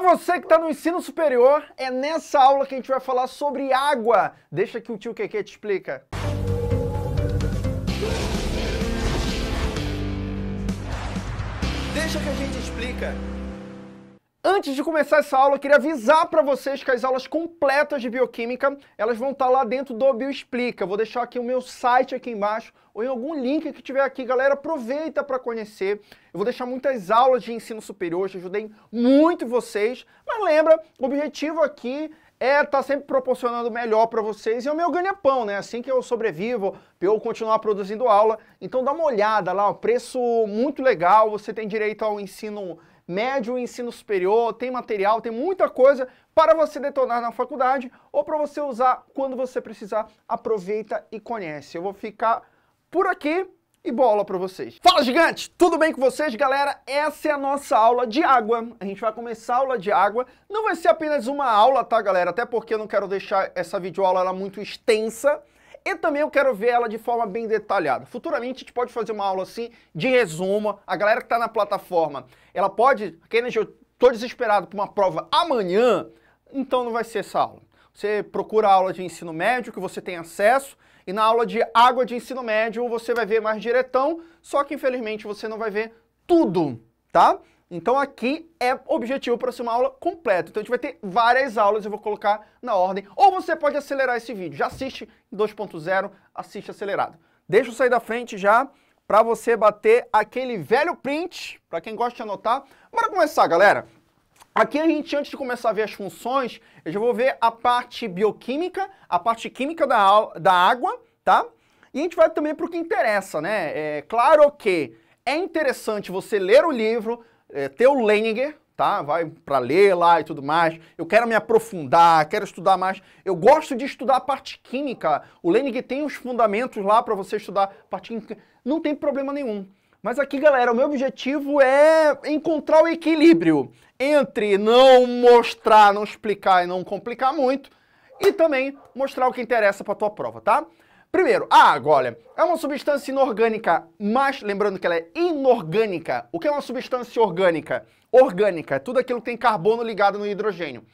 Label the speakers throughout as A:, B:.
A: Para você que está no ensino superior, é nessa aula que a gente vai falar sobre água. Deixa que o tio Keke te explica. Deixa que a gente explica. Antes de começar essa aula, eu queria avisar para vocês que as aulas completas de bioquímica, elas vão estar tá lá dentro do Bioexplica. Eu vou deixar aqui o meu site aqui embaixo ou em algum link que tiver aqui. Galera, aproveita para conhecer. Eu vou deixar muitas aulas de ensino superior, já ajudei muito vocês. Mas lembra, o objetivo aqui é estar tá sempre proporcionando melhor para vocês e é o meu ganha-pão, né? Assim que eu sobrevivo, eu continuar produzindo aula. Então dá uma olhada lá, o preço muito legal, você tem direito ao ensino médio, ensino superior, tem material, tem muita coisa para você detonar na faculdade ou para você usar quando você precisar. Aproveita e conhece. Eu vou ficar por aqui e bola para vocês. Fala gigante, tudo bem com vocês, galera? Essa é a nossa aula de água. A gente vai começar a aula de água. Não vai ser apenas uma aula, tá, galera? Até porque eu não quero deixar essa videoaula ela muito extensa. E também eu quero ver ela de forma bem detalhada. Futuramente a gente pode fazer uma aula assim de resumo. A galera que está na plataforma, ela pode... Kennedy, eu estou desesperado por uma prova amanhã, então não vai ser essa aula. Você procura a aula de ensino médio que você tem acesso e na aula de água de ensino médio você vai ver mais diretão, só que infelizmente você não vai ver tudo, tá? Então aqui é objetivo para ser uma aula completa. Então a gente vai ter várias aulas, eu vou colocar na ordem. Ou você pode acelerar esse vídeo. Já assiste 2.0, assiste acelerado. Deixa eu sair da frente já para você bater aquele velho print, para quem gosta de anotar. Bora começar, galera. Aqui a gente, antes de começar a ver as funções, eu já vou ver a parte bioquímica, a parte química da, da água, tá? E a gente vai também para o que interessa, né? É claro que é interessante você ler o livro, é, o Leninger, tá? Vai para ler lá e tudo mais. Eu quero me aprofundar, quero estudar mais. Eu gosto de estudar a parte química. O Leninger tem os fundamentos lá para você estudar a parte química. Não tem problema nenhum. Mas aqui, galera, o meu objetivo é encontrar o equilíbrio entre não mostrar, não explicar e não complicar muito e também mostrar o que interessa para tua prova, tá? Primeiro, a água, é uma substância inorgânica, mas lembrando que ela é inorgânica. O que é uma substância orgânica? Orgânica, é tudo aquilo que tem carbono ligado no hidrogênio.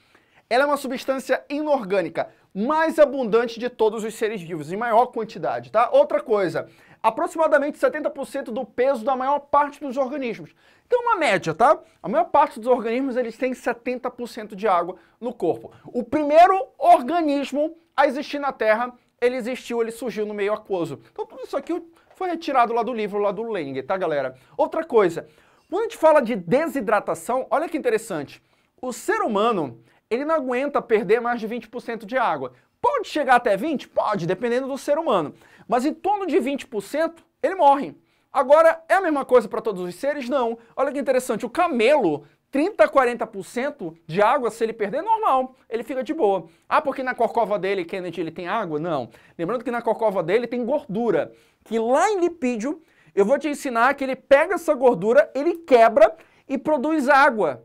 A: Ela é uma substância inorgânica, mais abundante de todos os seres vivos, em maior quantidade, tá? Outra coisa, aproximadamente 70% do peso da maior parte dos organismos. Então, uma média, tá? A maior parte dos organismos, eles têm 70% de água no corpo. O primeiro organismo a existir na Terra ele existiu, ele surgiu no meio aquoso. Então tudo isso aqui foi retirado lá do livro, lá do Leninger, tá galera? Outra coisa, quando a gente fala de desidratação, olha que interessante. O ser humano, ele não aguenta perder mais de 20% de água. Pode chegar até 20? Pode, dependendo do ser humano. Mas em torno de 20%, ele morre. Agora, é a mesma coisa para todos os seres? Não. Olha que interessante, o camelo 30 a 40% de água, se ele perder, normal, ele fica de boa. Ah, porque na corcova dele, Kennedy, ele tem água? Não. Lembrando que na corcova dele tem gordura, que lá em lipídio, eu vou te ensinar que ele pega essa gordura, ele quebra e produz água.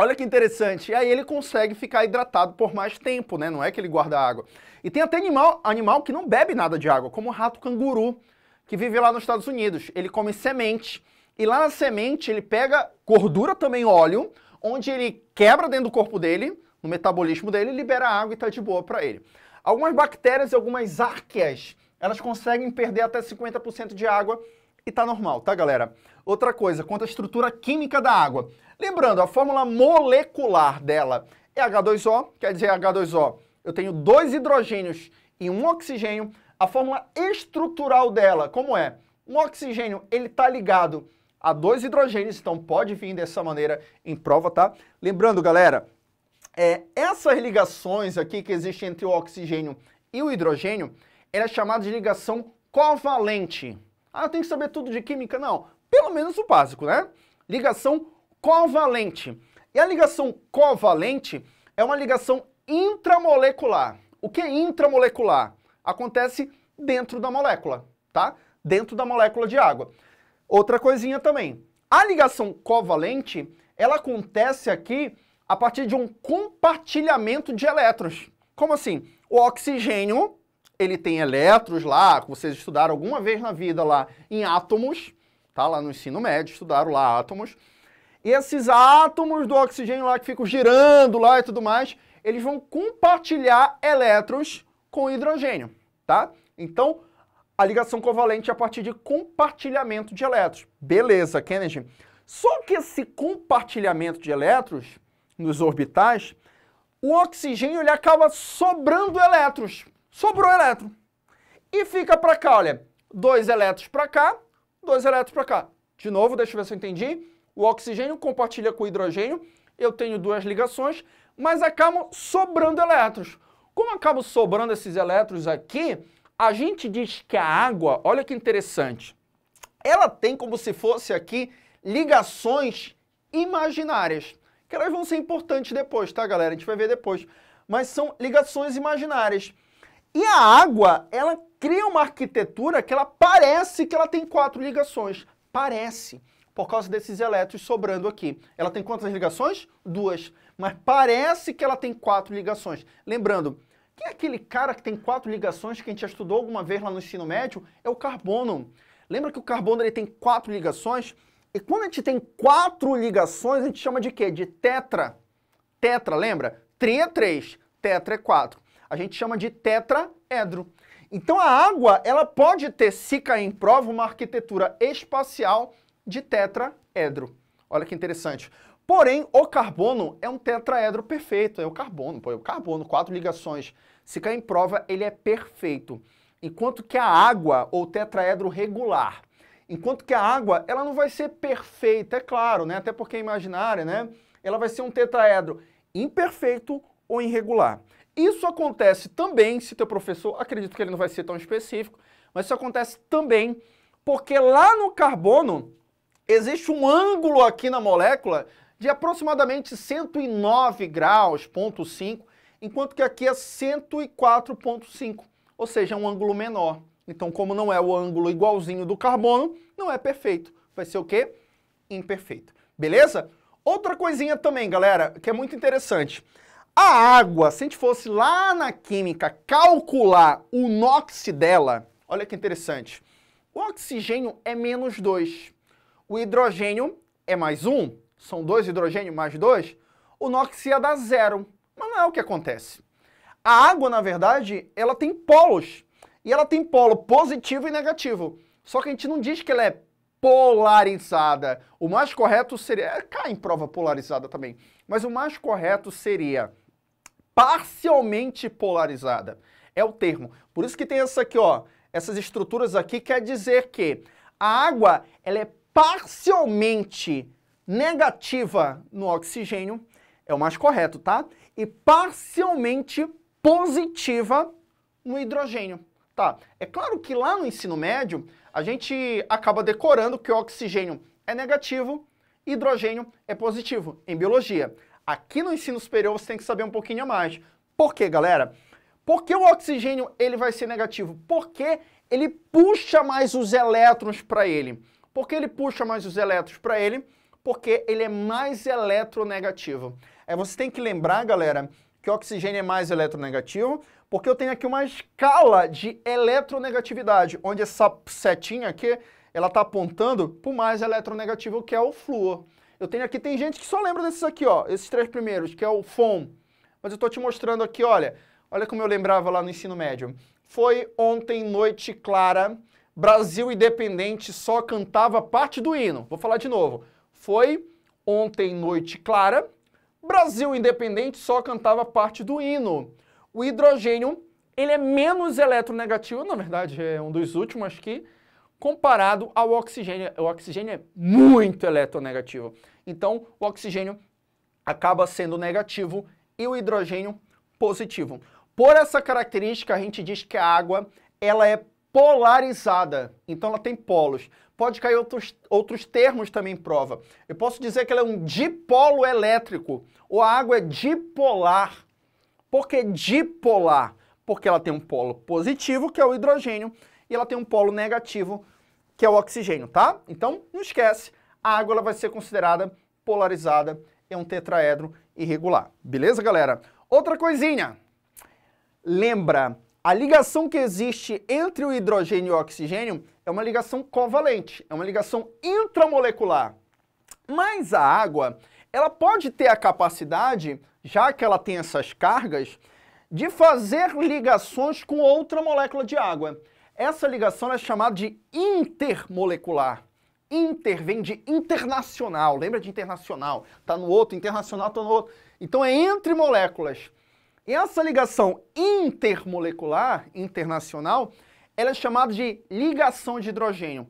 A: Olha que interessante. E aí ele consegue ficar hidratado por mais tempo, né? Não é que ele guarda água. E tem até animal, animal que não bebe nada de água, como o rato canguru, que vive lá nos Estados Unidos. Ele come semente e lá na semente ele pega gordura também, óleo, onde ele quebra dentro do corpo dele, no metabolismo dele, libera água e tá de boa para ele. Algumas bactérias e algumas árqueas, elas conseguem perder até 50% de água e tá normal, tá galera? Outra coisa, quanto à estrutura química da água. Lembrando, a fórmula molecular dela é H2O, quer dizer H2O, eu tenho dois hidrogênios e um oxigênio. A fórmula estrutural dela, como é? Um oxigênio, ele está ligado a dois hidrogênios, então pode vir dessa maneira em prova, tá? Lembrando, galera, é, essas ligações aqui que existem entre o oxigênio e o hidrogênio, ela é chamada de ligação covalente. Ah, tenho que saber tudo de química? Não, pelo menos o básico, né? Ligação covalente. E a ligação covalente é uma ligação intramolecular. O que é intramolecular? Acontece dentro da molécula, tá? Dentro da molécula de água. Outra coisinha também. A ligação covalente, ela acontece aqui a partir de um compartilhamento de elétrons. Como assim? O oxigênio, ele tem elétrons lá, que vocês estudaram alguma vez na vida lá em átomos, tá? Lá no ensino médio, estudaram lá átomos. E esses átomos do oxigênio lá que ficam girando lá e tudo mais, eles vão compartilhar elétrons com hidrogênio, tá? Então, a ligação covalente a partir de compartilhamento de elétrons. Beleza, Kennedy. Só que esse compartilhamento de elétrons nos orbitais, o oxigênio ele acaba sobrando elétrons. Sobrou elétron. E fica para cá, olha, dois elétrons para cá, dois elétrons para cá. De novo, deixa eu ver se eu entendi. O oxigênio compartilha com o hidrogênio, eu tenho duas ligações, mas acabam sobrando elétrons. Como acabam sobrando esses elétrons aqui, a gente diz que a água, olha que interessante, ela tem como se fosse aqui ligações imaginárias, que elas vão ser importantes depois, tá, galera? A gente vai ver depois. Mas são ligações imaginárias. E a água, ela cria uma arquitetura que ela parece que ela tem quatro ligações. Parece, por causa desses elétrons sobrando aqui. Ela tem quantas ligações? Duas. Mas parece que ela tem quatro ligações. Lembrando, quem é aquele cara que tem quatro ligações que a gente já estudou alguma vez lá no ensino médio? É o carbono. Lembra que o carbono ele tem quatro ligações? E quando a gente tem quatro ligações, a gente chama de quê? De tetra. Tetra, lembra? Tri é três, tetra é quatro a gente chama de tetraedro. Então a água, ela pode ter, se cair em prova, uma arquitetura espacial de tetraedro. Olha que interessante. Porém, o carbono é um tetraedro perfeito, é o carbono, pô, é o carbono, quatro ligações. Se cair em prova, ele é perfeito. Enquanto que a água, ou tetraedro regular, enquanto que a água, ela não vai ser perfeita, é claro, né? Até porque é imaginária, né? Ela vai ser um tetraedro imperfeito ou irregular. Isso acontece também, se teu professor, acredito que ele não vai ser tão específico, mas isso acontece também porque lá no carbono existe um ângulo aqui na molécula de aproximadamente 109 graus, ponto 5, enquanto que aqui é 104.5, ou seja, é um ângulo menor. Então, como não é o ângulo igualzinho do carbono, não é perfeito. Vai ser o quê? Imperfeito. Beleza? Outra coisinha também, galera, que é muito interessante. A água, se a gente fosse lá na química calcular o NOx dela, olha que interessante. O oxigênio é menos 2. O hidrogênio é mais 1. Um, são dois hidrogênio mais 2. O NOx ia dar zero. Mas não é o que acontece. A água, na verdade, ela tem polos. E ela tem polo positivo e negativo. Só que a gente não diz que ela é polarizada. O mais correto seria... É, cai em prova polarizada também. Mas o mais correto seria parcialmente polarizada. É o termo. Por isso que tem essa aqui, ó, essas estruturas aqui quer dizer que a água ela é parcialmente negativa no oxigênio, é o mais correto, tá? E parcialmente positiva no hidrogênio, tá? É claro que lá no ensino médio a gente acaba decorando que o oxigênio é negativo, hidrogênio é positivo em biologia. Aqui no ensino superior você tem que saber um pouquinho mais. Por quê, galera? Porque o oxigênio ele vai ser negativo? Porque ele puxa mais os elétrons para ele. Por que ele puxa mais os elétrons para ele? Porque ele é mais eletronegativo. É, você tem que lembrar, galera, que o oxigênio é mais eletronegativo, porque eu tenho aqui uma escala de eletronegatividade, onde essa setinha aqui, ela está apontando para o mais eletronegativo, que é o flúor. Eu tenho aqui, tem gente que só lembra desses aqui, ó, esses três primeiros, que é o FOM. Mas eu estou te mostrando aqui, olha, olha como eu lembrava lá no ensino médio. Foi ontem noite clara, Brasil independente só cantava parte do hino. Vou falar de novo. Foi ontem noite clara, Brasil independente só cantava parte do hino. O hidrogênio, ele é menos eletronegativo, na verdade é um dos últimos aqui, comparado ao oxigênio. O oxigênio é muito eletronegativo. Então, o oxigênio acaba sendo negativo e o hidrogênio positivo. Por essa característica, a gente diz que a água ela é polarizada, então ela tem polos. Pode cair outros, outros termos também em prova. Eu posso dizer que ela é um dipolo elétrico, ou a água é dipolar. Por que dipolar? Porque ela tem um polo positivo, que é o hidrogênio, e ela tem um polo negativo, que é o oxigênio, tá? Então, não esquece, a água ela vai ser considerada polarizada, é um tetraedro irregular. Beleza, galera? Outra coisinha. Lembra, a ligação que existe entre o hidrogênio e o oxigênio é uma ligação covalente, é uma ligação intramolecular. Mas a água, ela pode ter a capacidade, já que ela tem essas cargas, de fazer ligações com outra molécula de água. Essa ligação é chamada de intermolecular. Inter vem de internacional, lembra de internacional? Tá no outro, internacional tá no outro. Então é entre moléculas. E essa ligação intermolecular, internacional, ela é chamada de ligação de hidrogênio.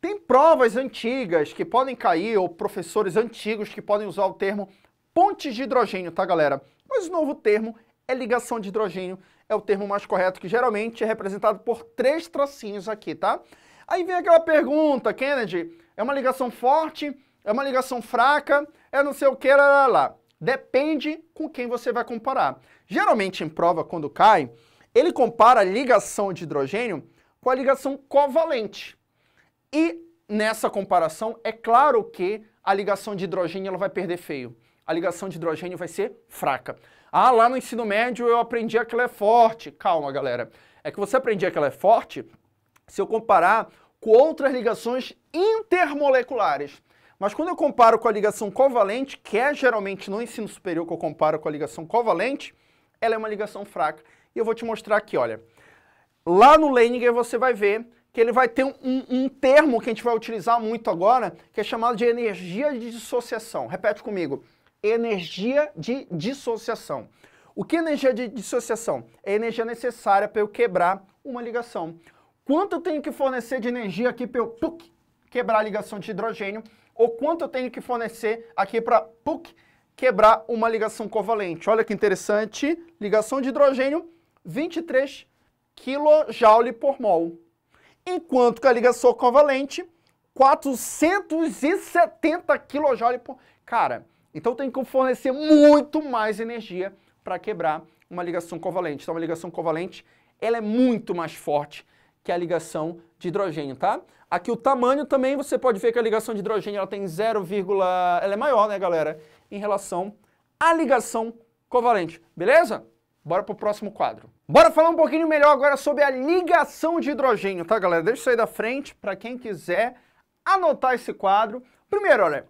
A: Tem provas antigas que podem cair, ou professores antigos que podem usar o termo pontes de hidrogênio, tá galera? Mas o novo termo é ligação de hidrogênio, é o termo mais correto, que geralmente é representado por três tracinhos aqui, tá? Aí vem aquela pergunta, Kennedy, é uma ligação forte, é uma ligação fraca, é não sei o que, lá, lá, lá. Depende com quem você vai comparar. Geralmente em prova, quando cai, ele compara a ligação de hidrogênio com a ligação covalente. E nessa comparação, é claro que a ligação de hidrogênio ela vai perder feio. A ligação de hidrogênio vai ser fraca. Ah, lá no ensino médio eu aprendi que ela é forte. Calma, galera. É que você aprendia que ela é forte se eu comparar com outras ligações intermoleculares. Mas quando eu comparo com a ligação covalente, que é geralmente no ensino superior que eu comparo com a ligação covalente, ela é uma ligação fraca. E eu vou te mostrar aqui, olha. Lá no Leininger você vai ver que ele vai ter um, um, termo que a gente vai utilizar muito agora, que é chamado de energia de dissociação. Repete comigo. Energia de dissociação. O que é energia de dissociação? É a energia necessária para eu quebrar uma ligação. Quanto eu tenho que fornecer de energia aqui para eu puc, quebrar a ligação de hidrogênio? Ou quanto eu tenho que fornecer aqui para puc, quebrar uma ligação covalente? Olha que interessante. Ligação de hidrogênio, 23 kJ por mol. Enquanto que a ligação covalente, 470 kJ por... Cara, então tem que fornecer muito mais energia para quebrar uma ligação covalente. Então, uma ligação covalente, ela é muito mais forte que a ligação de hidrogênio, tá? Aqui o tamanho também, você pode ver que a ligação de hidrogênio ela tem 0, ela é maior, né, galera, em relação à ligação covalente, beleza? Bora pro próximo quadro. Bora falar um pouquinho melhor agora sobre a ligação de hidrogênio, tá, galera? Deixa isso aí da frente para quem quiser anotar esse quadro. Primeiro, olha,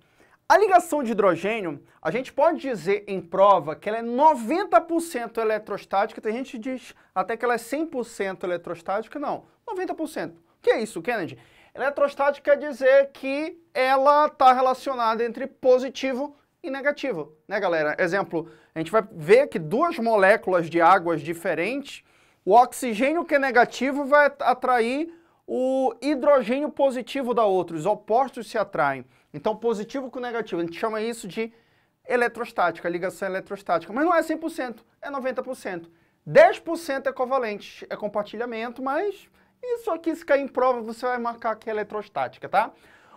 A: a ligação de hidrogênio, a gente pode dizer em prova que ela é 90% eletrostática, tem gente que diz até que ela é 100% eletrostática, não, 90%. O que é isso, Kennedy? Eletrostática quer dizer que ela está relacionada entre positivo e negativo, né, galera? Exemplo, a gente vai ver que duas moléculas de águas diferentes, o oxigênio que é negativo vai atrair o hidrogênio positivo da outra, os opostos se atraem. Então, positivo com negativo, a gente chama isso de eletrostática, ligação eletrostática. Mas não é 100%, é 90%. 10% é covalente, é compartilhamento, mas isso aqui, se cair em prova, você vai marcar que é eletrostática, tá?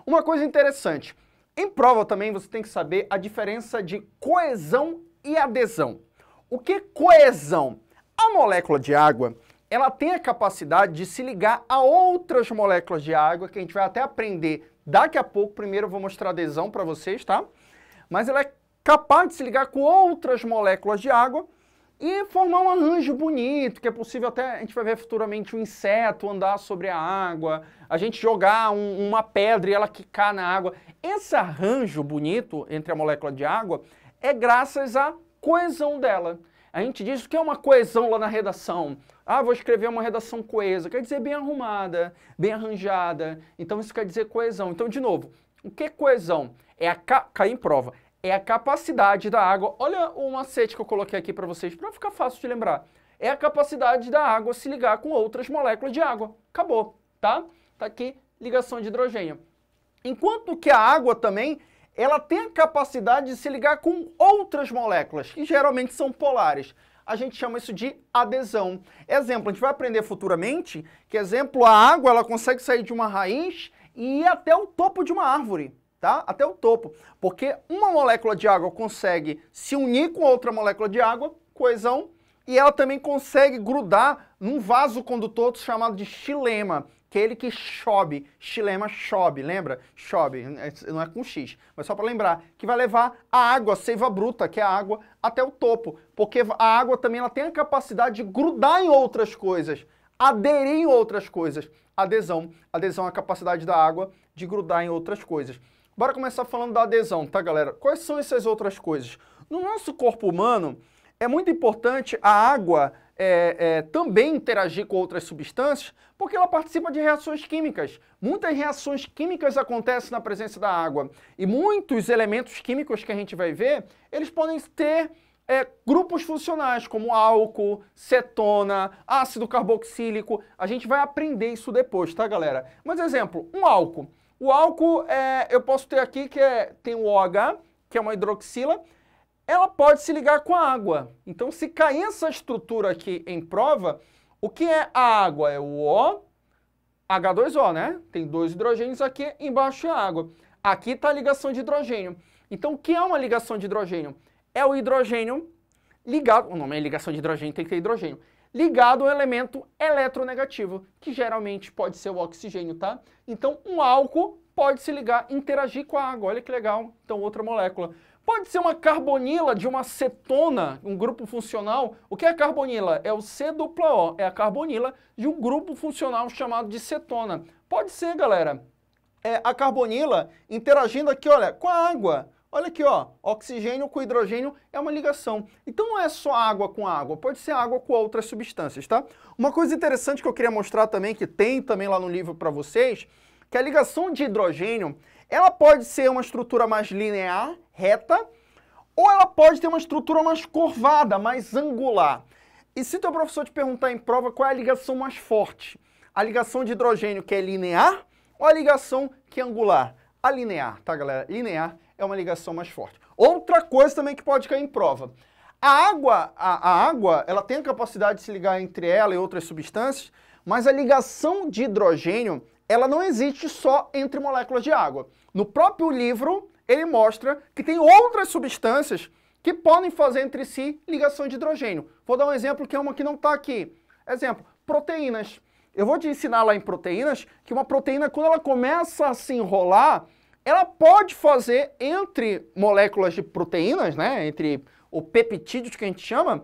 A: Uma coisa interessante, em prova também você tem que saber a diferença de coesão e adesão. O que é coesão? A molécula de água, ela tem a capacidade de se ligar a outras moléculas de água, que a gente vai até aprender Daqui a pouco, primeiro eu vou mostrar adesão para vocês, tá? Mas ela é capaz de se ligar com outras moléculas de água e formar um arranjo bonito, que é possível até, a gente vai ver futuramente um inseto andar sobre a água, a gente jogar um, uma pedra e ela quicar na água. Esse arranjo bonito entre a molécula de água é graças à coesão dela. A gente diz que é uma coesão lá na redação. Ah, vou escrever uma redação coesa, quer dizer bem arrumada, bem arranjada. Então isso quer dizer coesão. Então, de novo, o que é coesão? É a cair em prova. É a capacidade da água. Olha o macete que eu coloquei aqui para vocês, para ficar fácil de lembrar. É a capacidade da água se ligar com outras moléculas de água. Acabou, tá? Tá aqui ligação de hidrogênio. Enquanto que a água também, ela tem a capacidade de se ligar com outras moléculas, que geralmente são polares a gente chama isso de adesão. Exemplo, a gente vai aprender futuramente que, exemplo, a água ela consegue sair de uma raiz e ir até o topo de uma árvore, tá? Até o topo. Porque uma molécula de água consegue se unir com outra molécula de água, coesão, e ela também consegue grudar num vaso condutor chamado de xilema, que é ele que chove, xilema chove, lembra? Chove, não é com X, mas só para lembrar, que vai levar a água, a seiva bruta, que é a água, até o topo, porque a água também ela tem a capacidade de grudar em outras coisas, aderir em outras coisas. Adesão, adesão é a capacidade da água de grudar em outras coisas. Bora começar falando da adesão, tá, galera? Quais são essas outras coisas? No nosso corpo humano, é muito importante a água é, é, também interagir com outras substâncias, porque ela participa de reações químicas. Muitas reações químicas acontecem na presença da água. E muitos elementos químicos que a gente vai ver, eles podem ter é, grupos funcionais, como álcool, cetona, ácido carboxílico. A gente vai aprender isso depois, tá, galera? Mas, exemplo, um álcool. O álcool, é, eu posso ter aqui que é, tem o OH, que é uma hidroxila, ela pode se ligar com a água. Então, se cair essa estrutura aqui em prova, o que é a água? É o O, H2O, né? Tem dois hidrogênios aqui, embaixo é a água. Aqui está a ligação de hidrogênio. Então, o que é uma ligação de hidrogênio? É o hidrogênio ligado, o nome é ligação de hidrogênio, tem que ter hidrogênio, ligado ao elemento eletronegativo, que geralmente pode ser o oxigênio, tá? Então, um álcool pode se ligar, interagir com a água, olha que legal. Então, outra molécula. Pode ser uma carbonila de uma cetona, um grupo funcional. O que é carbonila? É o C-O, é a carbonila de um grupo funcional chamado de cetona. Pode ser, galera, é a carbonila interagindo aqui, olha, com a água. Olha aqui, ó, oxigênio com hidrogênio é uma ligação. Então não é só água com água, pode ser água com outras substâncias, tá? Uma coisa interessante que eu queria mostrar também, que tem também lá no livro para vocês, que a ligação de hidrogênio, ela pode ser uma estrutura mais linear, reta, ou ela pode ter uma estrutura mais curvada, mais angular. E se teu professor te perguntar em prova qual é a ligação mais forte, a ligação de hidrogênio que é linear ou a ligação que é angular? A linear, tá galera? Linear é uma ligação mais forte. Outra coisa também que pode cair em prova. A água, a, a água, ela tem a capacidade de se ligar entre ela e outras substâncias, mas a ligação de hidrogênio, ela não existe só entre moléculas de água. No próprio livro, ele mostra que tem outras substâncias que podem fazer entre si ligação de hidrogênio. Vou dar um exemplo que é uma que não está aqui. Exemplo, proteínas. Eu vou te ensinar lá em proteínas que uma proteína, quando ela começa a se enrolar, ela pode fazer entre moléculas de proteínas, né, entre o peptídeos que a gente chama,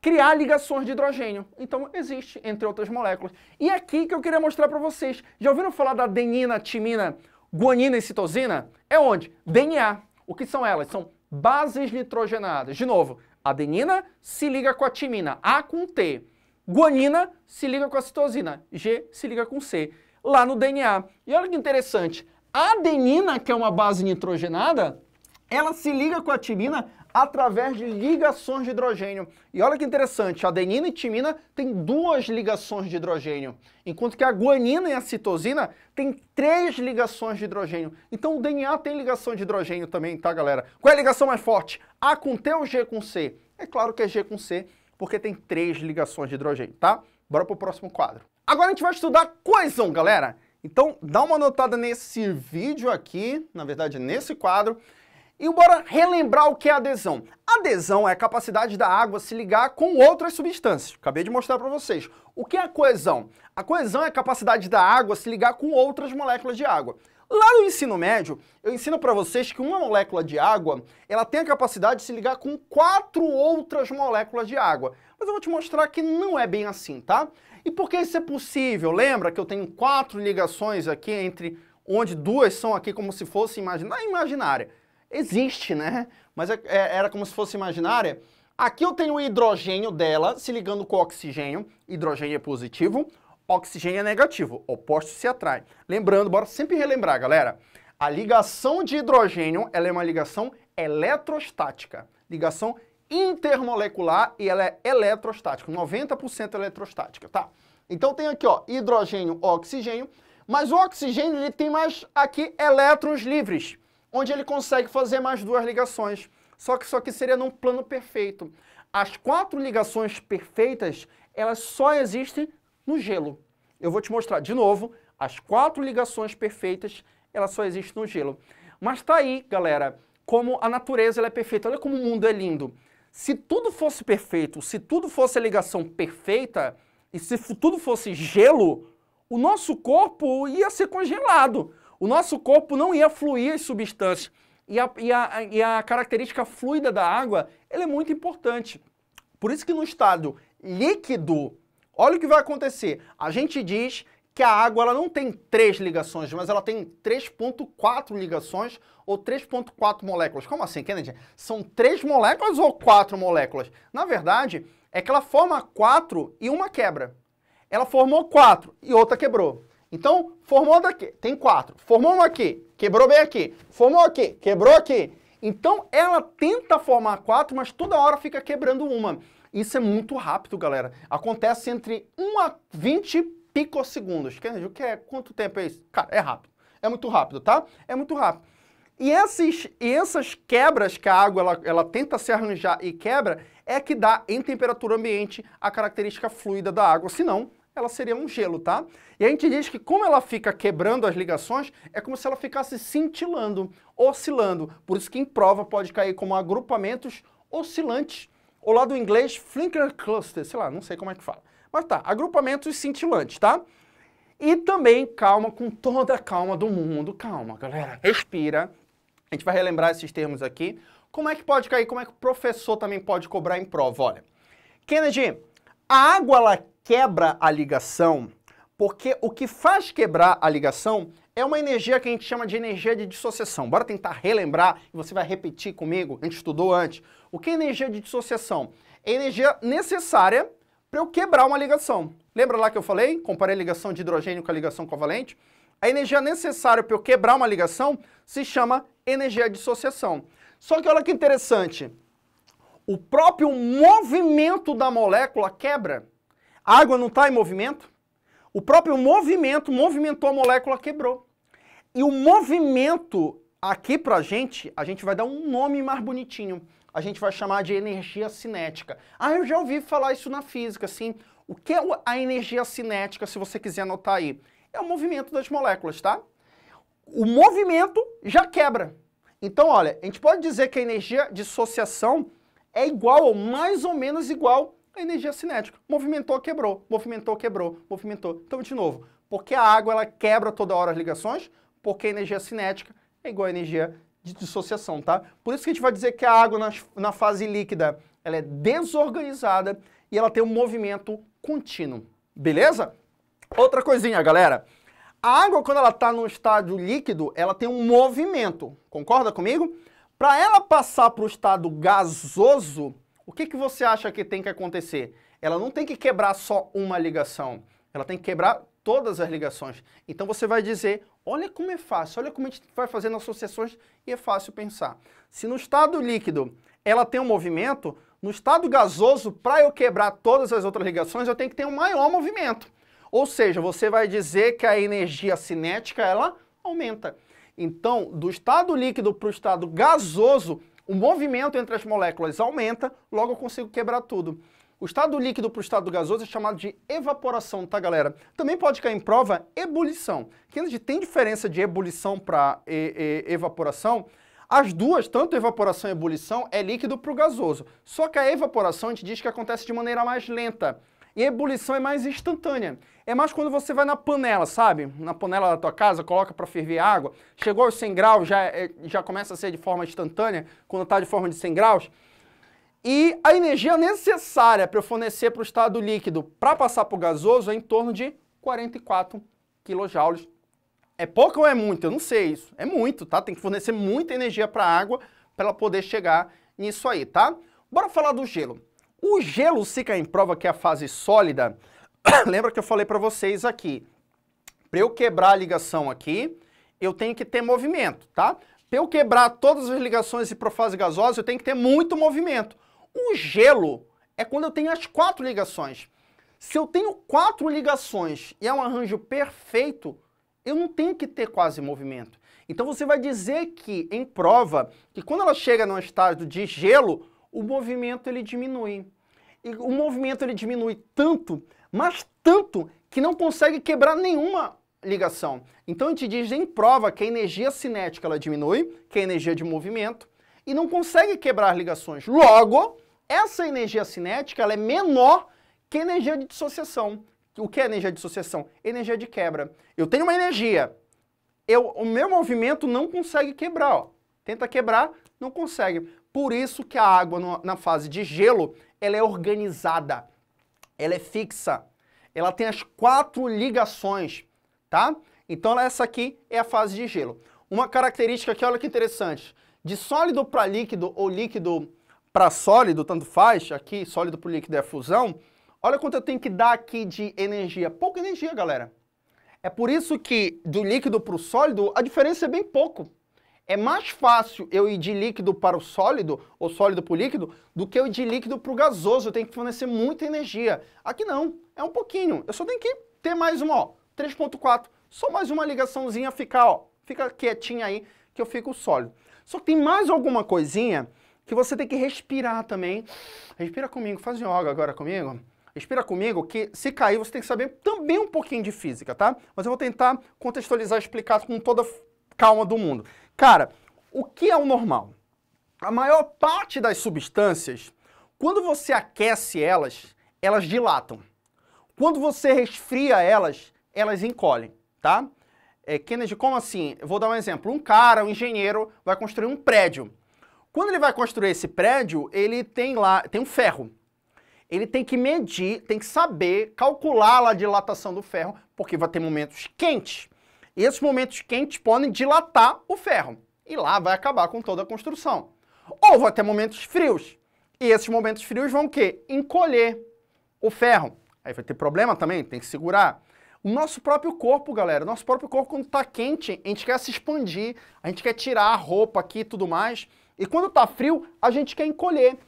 A: criar ligações de hidrogênio. Então existe entre outras moléculas. E aqui que eu queria mostrar para vocês. Já ouviram falar da adenina, timina, guanina e citosina? É onde? DNA. O que são elas? São bases nitrogenadas. De novo, adenina se liga com a timina, A com T. Guanina se liga com a citosina, G se liga com C. Lá no DNA. E olha que interessante, a adenina, que é uma base nitrogenada, ela se liga com a timina através de ligações de hidrogênio. E olha que interessante, a adenina e timina têm duas ligações de hidrogênio, enquanto que a guanina e a citosina têm três ligações de hidrogênio. Então o DNA tem ligação de hidrogênio também, tá, galera? Qual é a ligação mais forte? A com T ou G com C? É claro que é G com C, porque tem três ligações de hidrogênio, tá? Bora pro próximo quadro. Agora a gente vai estudar coesão, galera. Então dá uma notada nesse vídeo aqui, na verdade nesse quadro, e bora relembrar o que é adesão. Adesão é a capacidade da água se ligar com outras substâncias. Acabei de mostrar para vocês. O que é coesão? A coesão é a capacidade da água se ligar com outras moléculas de água. Lá no ensino médio, eu ensino para vocês que uma molécula de água, ela tem a capacidade de se ligar com quatro outras moléculas de água. Mas eu vou te mostrar que não é bem assim, tá? E por que isso é possível? Lembra que eu tenho quatro ligações aqui entre onde duas são aqui como se fosse imaginária, imaginária existe, né? Mas é, é, era como se fosse imaginária. Aqui eu tenho o hidrogênio dela se ligando com o oxigênio. Hidrogênio é positivo, oxigênio é negativo. Opostos se atraem. Lembrando, bora sempre relembrar, galera. A ligação de hidrogênio ela é uma ligação eletrostática. Ligação intermolecular e ela é eletrostática, 90% eletrostática, tá? Então tem aqui, ó, hidrogênio, oxigênio, mas o oxigênio ele tem mais aqui elétrons livres onde ele consegue fazer mais duas ligações. Só que isso aqui seria num plano perfeito. As quatro ligações perfeitas, elas só existem no gelo. Eu vou te mostrar de novo, as quatro ligações perfeitas, elas só existem no gelo. Mas tá aí, galera, como a natureza é perfeita. Olha como o mundo é lindo. Se tudo fosse perfeito, se tudo fosse a ligação perfeita, e se tudo fosse gelo, o nosso corpo ia ser congelado o nosso corpo não ia fluir as substâncias. E a, e a, e a característica fluida da água é muito importante. Por isso que no estado líquido, olha o que vai acontecer. A gente diz que a água ela não tem três ligações, mas ela tem 3.4 ligações ou 3.4 moléculas. Como assim, Kennedy? São três moléculas ou quatro moléculas? Na verdade, é que ela forma quatro e uma quebra. Ela formou quatro e outra quebrou. Então, formou daqui, tem quatro. Formou uma aqui, quebrou bem aqui. Formou aqui, quebrou aqui. Então, ela tenta formar quatro, mas toda hora fica quebrando uma. Isso é muito rápido, galera. Acontece entre 1 a 20 picosegundos. O que é? Quanto tempo é isso? Cara, é rápido. É muito rápido, tá? É muito rápido. E, esses, e essas quebras que a água ela, ela tenta se arranjar e quebra é que dá em temperatura ambiente a característica fluida da água. Senão, ela seria um gelo, tá? E a gente diz que como ela fica quebrando as ligações, é como se ela ficasse cintilando, oscilando. Por isso que em prova pode cair como agrupamentos oscilantes. Ou lá do inglês, flinker cluster, sei lá, não sei como é que fala. Mas tá, agrupamentos cintilantes, tá? E também, calma, com toda a calma do mundo, calma, galera, respira. A gente vai relembrar esses termos aqui. Como é que pode cair? Como é que o professor também pode cobrar em prova? Olha, Kennedy, a água ela quebra a ligação porque o que faz quebrar a ligação é uma energia que a gente chama de energia de dissociação. Bora tentar relembrar e você vai repetir comigo, a gente estudou antes. O que é energia de dissociação? É energia necessária para eu quebrar uma ligação. Lembra lá que eu falei? Comparei ligação de hidrogênio com a ligação covalente? A energia necessária para eu quebrar uma ligação se chama energia de dissociação. Só que olha que interessante, o próprio movimento da molécula quebra. A água não está em movimento? O próprio movimento movimentou a molécula, quebrou. E o movimento aqui para a gente, a gente vai dar um nome mais bonitinho a gente vai chamar de energia cinética. Ah, eu já ouvi falar isso na física, sim. O que é a energia cinética, se você quiser anotar aí? É o movimento das moléculas, tá? O movimento já quebra. Então, olha, a gente pode dizer que a energia de dissociação é igual ou mais ou menos igual à energia cinética. Movimentou, quebrou, movimentou, quebrou, movimentou. Então, de novo, porque a água ela quebra toda hora as ligações, porque a energia cinética é igual à energia de dissociação, tá? Por isso que a gente vai dizer que a água na, na fase líquida ela é desorganizada e ela tem um movimento contínuo, beleza? Outra coisinha, galera. A água, quando ela está no estado líquido, ela tem um movimento, concorda comigo? Para ela passar para o estado gasoso, o que, que você acha que tem que acontecer? Ela não tem que quebrar só uma ligação, ela tem que quebrar todas as ligações. Então você vai dizer, olha como é fácil, olha como a gente vai fazendo associações e é fácil pensar. Se no estado líquido ela tem um movimento, no estado gasoso, para eu quebrar todas as outras ligações, eu tenho que ter um maior movimento. Ou seja, você vai dizer que a energia cinética, ela aumenta. Então, do estado líquido para o estado gasoso, o movimento entre as moléculas aumenta, logo eu consigo quebrar tudo. O estado líquido para o estado gasoso é chamado de evaporação, tá, galera? Também pode cair em prova ebulição. Que tem diferença de ebulição para e, e, evaporação? As duas, tanto evaporação e ebulição, é líquido para o gasoso. Só que a evaporação a gente diz que acontece de maneira mais lenta. E a ebulição é mais instantânea. É mais quando você vai na panela, sabe? Na panela da tua casa, coloca para ferver água. Chegou aos 100 graus, já, é, já começa a ser de forma instantânea, quando está de forma de 100 graus. E a energia necessária para eu fornecer para o estado líquido para passar para o gasoso é em torno de 44 kJ. É pouco ou é muito? Eu não sei isso. É muito, tá? Tem que fornecer muita energia para a água para ela poder chegar nisso aí, tá? Bora falar do gelo. O gelo se cai em prova, que é a fase sólida, lembra que eu falei para vocês aqui, para eu quebrar a ligação aqui, eu tenho que ter movimento, tá? Para eu quebrar todas as ligações e para a fase gasosa, eu tenho que ter muito movimento. O gelo é quando eu tenho as quatro ligações. Se eu tenho quatro ligações e é um arranjo perfeito, eu não tenho que ter quase movimento. Então você vai dizer que, em prova, que quando ela chega num estado de gelo, o movimento ele diminui. E o movimento ele diminui tanto, mas tanto, que não consegue quebrar nenhuma ligação. Então a gente diz em prova que a energia cinética ela diminui, que é a energia de movimento, e não consegue quebrar ligações. Logo, essa energia cinética ela é menor que a energia de dissociação. O que é energia de dissociação? Energia de quebra. Eu tenho uma energia, eu, o meu movimento não consegue quebrar. Ó. Tenta quebrar, não consegue. Por isso que a água no, na fase de gelo ela é organizada, ela é fixa. ela tem as quatro ligações, tá? Então essa aqui é a fase de gelo. Uma característica aqui, olha que interessante, de sólido para líquido ou líquido para sólido, tanto faz, aqui sólido para líquido é fusão, olha quanto eu tenho que dar aqui de energia. Pouca energia, galera. É por isso que do líquido para o sólido a diferença é bem pouco. É mais fácil eu ir de líquido para o sólido, ou sólido para o líquido, do que eu ir de líquido para o gasoso. Eu tenho que fornecer muita energia. Aqui não, é um pouquinho. Eu só tenho que ter mais uma, ó, 3.4. Só mais uma ligaçãozinha ficar, ó, fica quietinha aí, que eu fico sólido. Só que tem mais alguma coisinha que você tem que respirar também. Respira comigo, faz yoga agora comigo. Respira comigo que se cair você tem que saber também um pouquinho de física, tá? Mas eu vou tentar contextualizar explicar com toda calma do mundo. Cara, o que é o normal? A maior parte das substâncias, quando você aquece elas, elas dilatam. Quando você resfria elas, elas encolhem, tá? É, Kennedy, como assim? Eu vou dar um exemplo. Um cara, um engenheiro, vai construir um prédio. Quando ele vai construir esse prédio, ele tem lá, tem um ferro ele tem que medir, tem que saber calcular a dilatação do ferro, porque vai ter momentos quentes. E esses momentos quentes podem dilatar o ferro. E lá vai acabar com toda a construção. Ou vai ter momentos frios. E esses momentos frios vão o quê? Encolher o ferro. Aí vai ter problema também, tem que segurar. O nosso próprio corpo, galera, nosso próprio corpo quando está quente, a gente quer se expandir, a gente quer tirar a roupa aqui e tudo mais. E quando está frio, a gente quer encolher.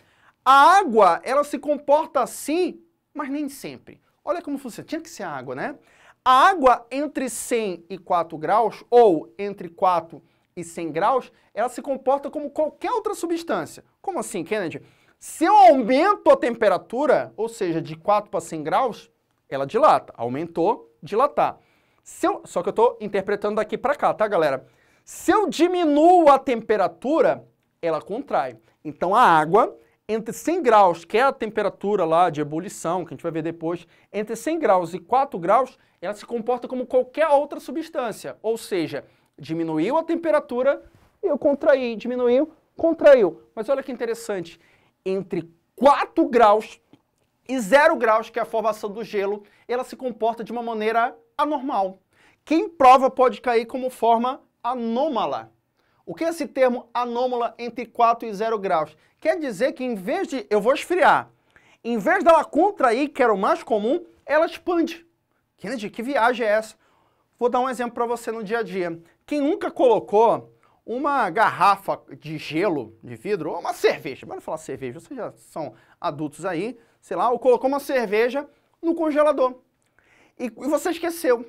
A: A água, ela se comporta assim, mas nem sempre. Olha como funciona. Tinha que ser água, né? A água entre 100 e 4 graus, ou entre 4 e 100 graus, ela se comporta como qualquer outra substância. Como assim, Kennedy? Se eu aumento a temperatura, ou seja, de 4 para 100 graus, ela dilata. Aumentou, dilatar. Se eu, só que eu estou interpretando daqui para cá, tá, galera? Se eu diminuo a temperatura, ela contrai. Então a água entre 100 graus, que é a temperatura lá de ebulição, que a gente vai ver depois, entre 100 graus e 4 graus, ela se comporta como qualquer outra substância. Ou seja, diminuiu a temperatura, eu contraí, diminuiu, contraiu. Mas olha que interessante, entre 4 graus e 0 graus, que é a formação do gelo, ela se comporta de uma maneira anormal. Quem prova pode cair como forma anômala. O que é esse termo anômala entre 4 e 0 graus? Quer dizer que em vez de eu vou esfriar, em vez dela contrair, que era o mais comum, ela expande. Kennedy, que viagem é essa? Vou dar um exemplo para você no dia a dia. Quem nunca colocou uma garrafa de gelo, de vidro, ou uma cerveja, bora falar cerveja, vocês já são adultos aí, sei lá, ou colocou uma cerveja no congelador. E, e você esqueceu.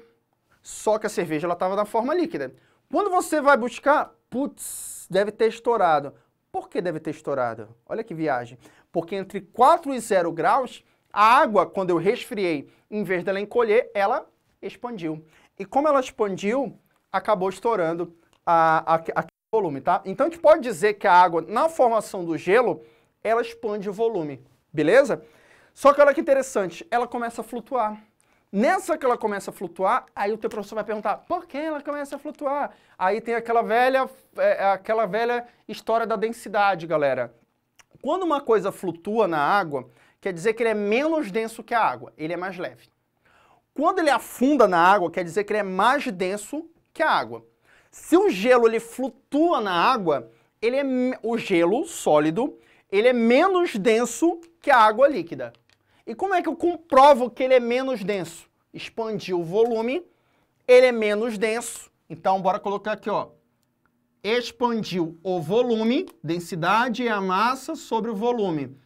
A: Só que a cerveja estava na forma líquida. Quando você vai buscar, putz, deve ter estourado. Por que deve ter estourado? Olha que viagem. Porque entre 4 e 0 graus, a água, quando eu resfriei, em vez dela encolher, ela expandiu. E como ela expandiu, acabou estourando a, a, aquele volume, tá? Então a gente pode dizer que a água, na formação do gelo, ela expande o volume, beleza? Só que olha que interessante, ela começa a flutuar. Nessa que ela começa a flutuar, aí o teu professor vai perguntar, por que ela começa a flutuar? Aí tem aquela velha, é, aquela velha história da densidade, galera. Quando uma coisa flutua na água, quer dizer que ele é menos denso que a água, ele é mais leve. Quando ele afunda na água, quer dizer que ele é mais denso que a água. Se o gelo ele flutua na água, ele é, o gelo sólido, ele é menos denso que a água líquida. E como é que eu comprovo que ele é menos denso? Expandir o volume, ele é menos denso. Então, bora colocar aqui, ó. Expandiu o volume, densidade é a massa sobre o volume. O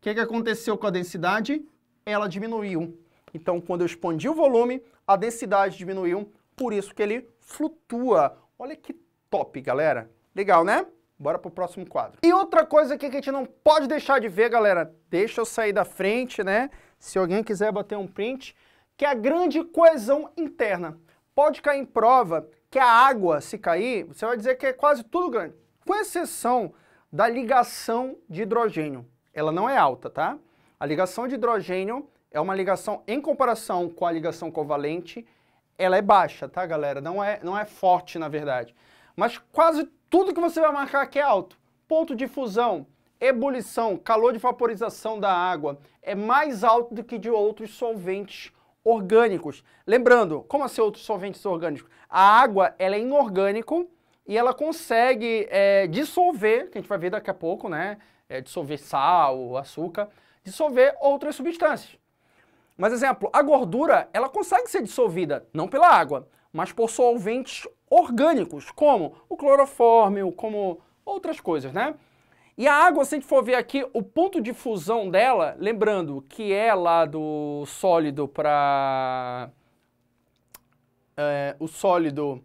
A: que, que aconteceu com a densidade? Ela diminuiu. Então, quando eu expandi o volume, a densidade diminuiu, por isso que ele flutua. Olha que top, galera. Legal, né? Bora pro próximo quadro. E outra coisa aqui que a gente não pode deixar de ver, galera, deixa eu sair da frente, né? Se alguém quiser bater um print, que é a grande coesão interna. Pode cair em prova que a água, se cair, você vai dizer que é quase tudo grande, com exceção da ligação de hidrogênio. Ela não é alta, tá? A ligação de hidrogênio é uma ligação em comparação com a ligação covalente, ela é baixa, tá, galera? Não é, não é forte, na verdade. Mas quase tudo que você vai marcar aqui é alto. Ponto de fusão, ebulição, calor de vaporização da água é mais alto do que de outros solventes orgânicos. Lembrando, como assim outros solventes orgânicos? A água ela é inorgânico e ela consegue é, dissolver, que a gente vai ver daqui a pouco, né? É, dissolver sal, açúcar, dissolver outras substâncias. Mas exemplo, a gordura ela consegue ser dissolvida não pela água, mas por solventes orgânicos, como o clorofórmio, como outras coisas, né? E a água, se a gente for ver aqui, o ponto de fusão dela, lembrando que é lá do sólido para... É, o sólido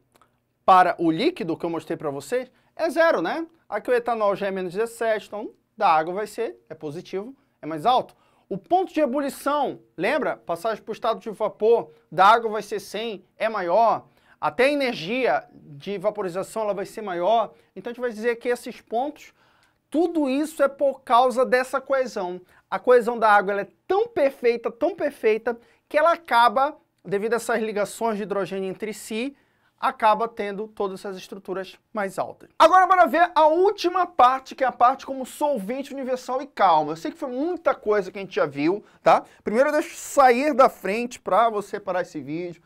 A: para o líquido que eu mostrei para vocês, é zero, né? Aqui o etanol já é menos 17, então da água vai ser, é positivo, é mais alto. O ponto de ebulição, lembra? Passagem para o estado de vapor da água vai ser 100, é maior. Até a energia de vaporização ela vai ser maior. Então a gente vai dizer que esses pontos tudo isso é por causa dessa coesão. A coesão da água é tão perfeita, tão perfeita, que ela acaba, devido a essas ligações de hidrogênio entre si, acaba tendo todas essas estruturas mais altas. Agora bora ver a última parte, que é a parte como solvente universal e calma. Eu sei que foi muita coisa que a gente já viu, tá? Primeiro eu deixo sair da frente para você parar esse vídeo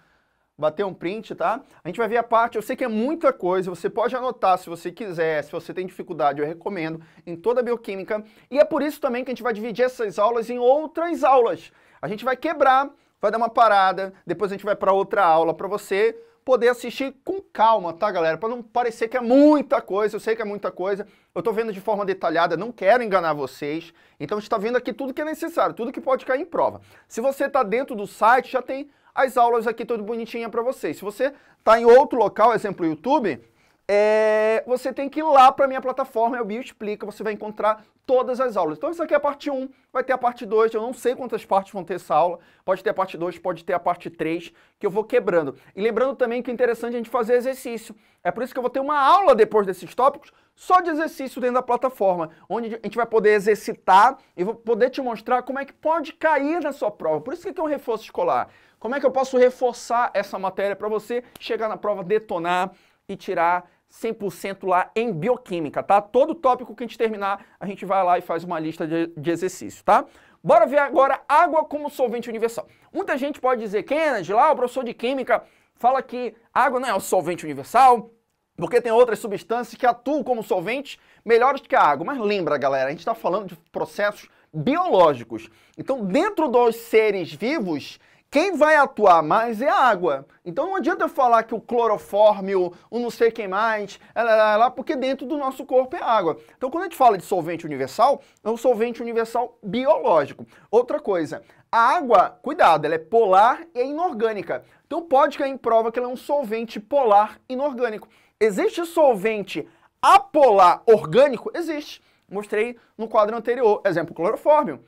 A: bater um print, tá? A gente vai ver a parte, eu sei que é muita coisa, você pode anotar se você quiser, se você tem dificuldade, eu recomendo, em toda a bioquímica. E é por isso também que a gente vai dividir essas aulas em outras aulas. A gente vai quebrar, vai dar uma parada, depois a gente vai para outra aula para você poder assistir com calma, tá, galera? Para não parecer que é muita coisa, eu sei que é muita coisa. Eu tô vendo de forma detalhada, não quero enganar vocês. Então a gente tá vendo aqui tudo que é necessário, tudo que pode cair em prova. Se você tá dentro do site, já tem as aulas aqui tudo bonitinha para vocês. Se você está em outro local, exemplo YouTube, é, você tem que ir lá para a minha plataforma, é o Bio Explica, você vai encontrar todas as aulas. Então isso aqui é a parte 1, vai ter a parte 2, eu não sei quantas partes vão ter essa aula, pode ter a parte 2, pode ter a parte 3, que eu vou quebrando. E lembrando também que é interessante a gente fazer exercício. É por isso que eu vou ter uma aula depois desses tópicos, só de exercício dentro da plataforma, onde a gente vai poder exercitar e vou poder te mostrar como é que pode cair na sua prova. Por isso que é um reforço escolar. Como é que eu posso reforçar essa matéria para você chegar na prova, detonar e tirar 100% lá em bioquímica, tá? Todo tópico que a gente terminar, a gente vai lá e faz uma lista de, de exercícios, tá? Bora ver agora água como solvente universal. Muita gente pode dizer, Kennedy, lá o professor de química fala que água não é o solvente universal, porque tem outras substâncias que atuam como solventes melhores que a água. Mas lembra, galera, a gente está falando de processos biológicos. Então, dentro dos seres vivos, quem vai atuar mais é a água. Então não adianta eu falar que o clorofórmio, o não sei quem mais, lá, porque dentro do nosso corpo é água. Então quando a gente fala de solvente universal, é um solvente universal biológico. Outra coisa, a água, cuidado, ela é polar e é inorgânica. Então pode cair em prova que ela é um solvente polar inorgânico. Existe solvente apolar orgânico? Existe. Mostrei no quadro anterior, exemplo, clorofórmio.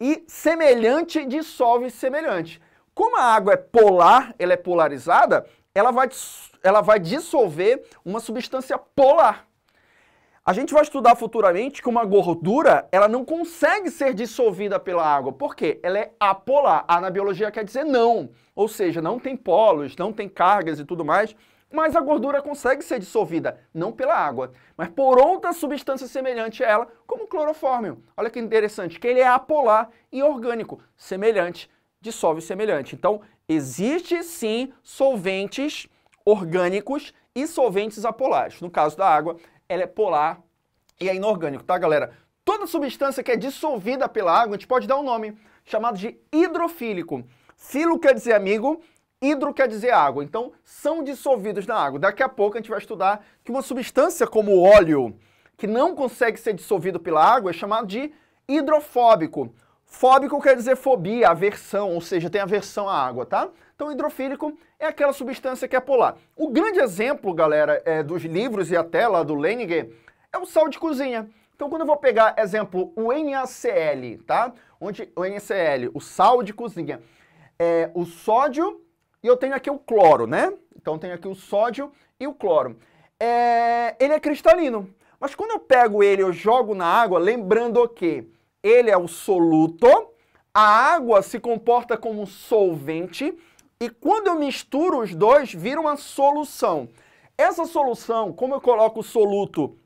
A: E semelhante dissolve semelhante. Como a água é polar, ela é polarizada, ela vai, ela vai dissolver uma substância polar. A gente vai estudar futuramente que uma gordura, ela não consegue ser dissolvida pela água. Por quê? Ela é apolar. A na biologia quer dizer não. Ou seja, não tem polos, não tem cargas e tudo mais. Mas a gordura consegue ser dissolvida, não pela água, mas por outra substância semelhante a ela, como o clorofórmio. Olha que interessante, que ele é apolar e orgânico, semelhante dissolve semelhante. Então, existe sim solventes orgânicos e solventes apolares. No caso da água, ela é polar e é inorgânico, tá, galera? Toda substância que é dissolvida pela água, a gente pode dar um nome chamado de hidrofílico. Filo quer dizer amigo, hidro quer dizer água. Então, são dissolvidos na água. Daqui a pouco a gente vai estudar que uma substância como o óleo, que não consegue ser dissolvido pela água, é chamado de hidrofóbico. Fóbico quer dizer fobia, aversão, ou seja, tem aversão à água, tá? Então, hidrofílico é aquela substância que é polar. O grande exemplo, galera, é, dos livros e até lá do Leninger é o sal de cozinha. Então, quando eu vou pegar, exemplo, o NaCl, tá? Onde o NaCl, o sal de cozinha, é o sódio e eu tenho aqui o cloro, né? Então, tenho aqui o sódio e o cloro. É, ele é cristalino. Mas quando eu pego ele eu jogo na água, lembrando que ele é o soluto, a água se comporta como solvente e quando eu misturo os dois, vira uma solução. Essa solução, como eu coloco o soluto,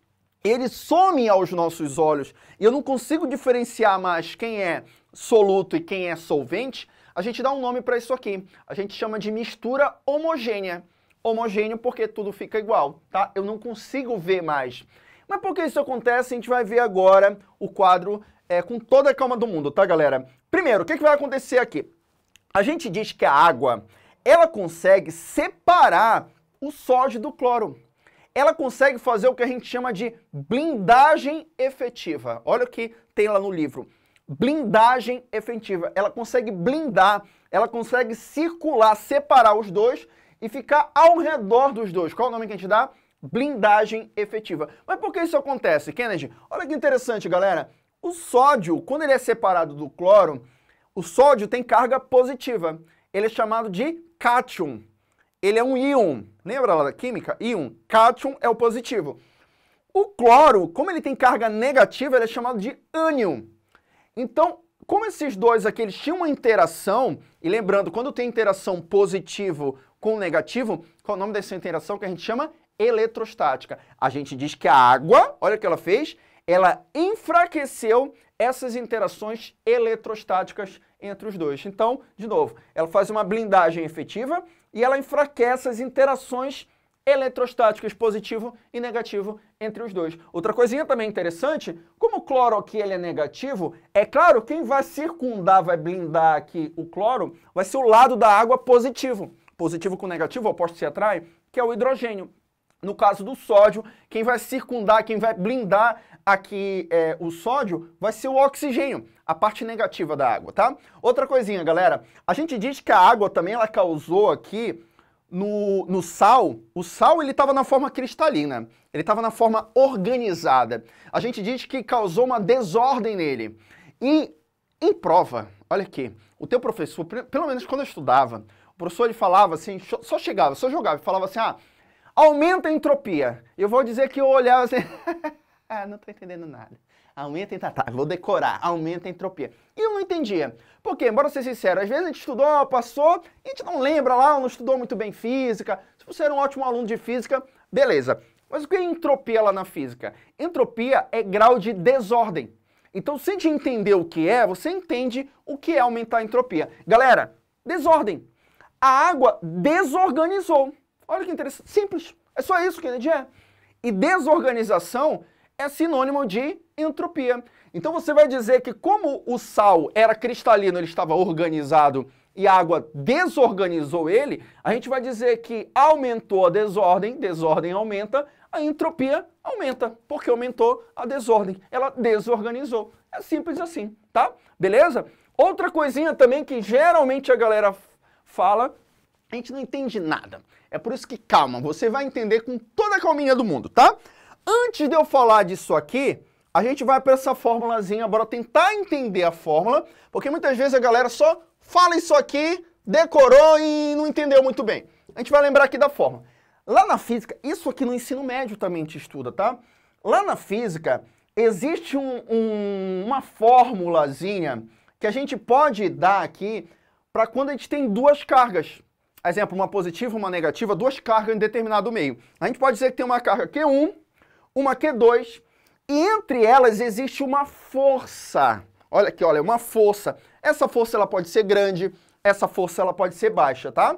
A: ele some aos nossos olhos e eu não consigo diferenciar mais quem é soluto e quem é solvente, a gente dá um nome para isso aqui. A gente chama de mistura homogênea. Homogêneo porque tudo fica igual, tá? Eu não consigo ver mais. Mas por que isso acontece? A gente vai ver agora o quadro é, com toda a calma do mundo, tá, galera? Primeiro, o que, que vai acontecer aqui? A gente diz que a água, ela consegue separar o sódio do cloro ela consegue fazer o que a gente chama de blindagem efetiva. Olha o que tem lá no livro. Blindagem efetiva. Ela consegue blindar, ela consegue circular, separar os dois e ficar ao redor dos dois. Qual é o nome que a gente dá? Blindagem efetiva. Mas por que isso acontece, Kennedy? Olha que interessante, galera. O sódio, quando ele é separado do cloro, o sódio tem carga positiva. Ele é chamado de cátion ele é um íon. Lembra lá da química? Íon. Cátion é o positivo. O cloro, como ele tem carga negativa, ele é chamado de ânion. Então, como esses dois aqui eles tinham uma interação, e lembrando, quando tem interação positivo com negativo, qual é o nome dessa interação que a gente chama? Eletrostática. A gente diz que a água, olha o que ela fez, ela enfraqueceu essas interações eletrostáticas entre os dois. Então, de novo, ela faz uma blindagem efetiva e ela enfraquece as interações eletrostáticas positivo e negativo entre os dois. Outra coisinha também interessante, como o cloro aqui ele é negativo, é claro, quem vai circundar, vai blindar aqui o cloro, vai ser o lado da água positivo. Positivo com negativo, oposto se atrai, que é o hidrogênio. No caso do sódio, quem vai circundar, quem vai blindar aqui é, o sódio vai ser o oxigênio, a parte negativa da água, tá? Outra coisinha, galera, a gente diz que a água também ela causou aqui no, no sal, o sal ele estava na forma cristalina, ele estava na forma organizada. A gente diz que causou uma desordem nele. E em prova, olha aqui, o teu professor, pelo menos quando eu estudava, o professor ele falava assim, só chegava, só jogava e falava assim, ah, aumenta a entropia. Eu vou dizer que eu olhava assim... Ah, não estou entendendo nada. Aumenta a tá, vou decorar, aumenta a entropia. E eu não entendia. Porque, embora ser sincero, às vezes a gente estudou, passou, a gente não lembra lá, não estudou muito bem física. Se você era um ótimo aluno de física, beleza. Mas o que é entropia lá na física? Entropia é grau de desordem. Então, se a gente entender o que é, você entende o que é aumentar a entropia. Galera, desordem. A água desorganizou. Olha que interessante. Simples. É só isso ele é. E desorganização é sinônimo de entropia. Então você vai dizer que como o sal era cristalino, ele estava organizado e a água desorganizou ele, a gente vai dizer que aumentou a desordem, desordem aumenta, a entropia aumenta, porque aumentou a desordem, ela desorganizou. É simples assim, tá? Beleza? Outra coisinha também que geralmente a galera fala, a gente não entende nada. É por isso que calma, você vai entender com toda a calminha do mundo, tá? Antes de eu falar disso aqui, a gente vai para essa formulazinha, bora tentar entender a fórmula, porque muitas vezes a galera só fala isso aqui, decorou e não entendeu muito bem. A gente vai lembrar aqui da fórmula. Lá na física, isso aqui no ensino médio também te estuda, tá? Lá na física, existe um, um, uma formulazinha que a gente pode dar aqui para quando a gente tem duas cargas. Exemplo, uma positiva uma negativa, duas cargas em determinado meio. A gente pode dizer que tem uma carga Q1 uma Q2, e entre elas existe uma força. Olha aqui, olha, uma força. Essa força ela pode ser grande, essa força ela pode ser baixa, tá?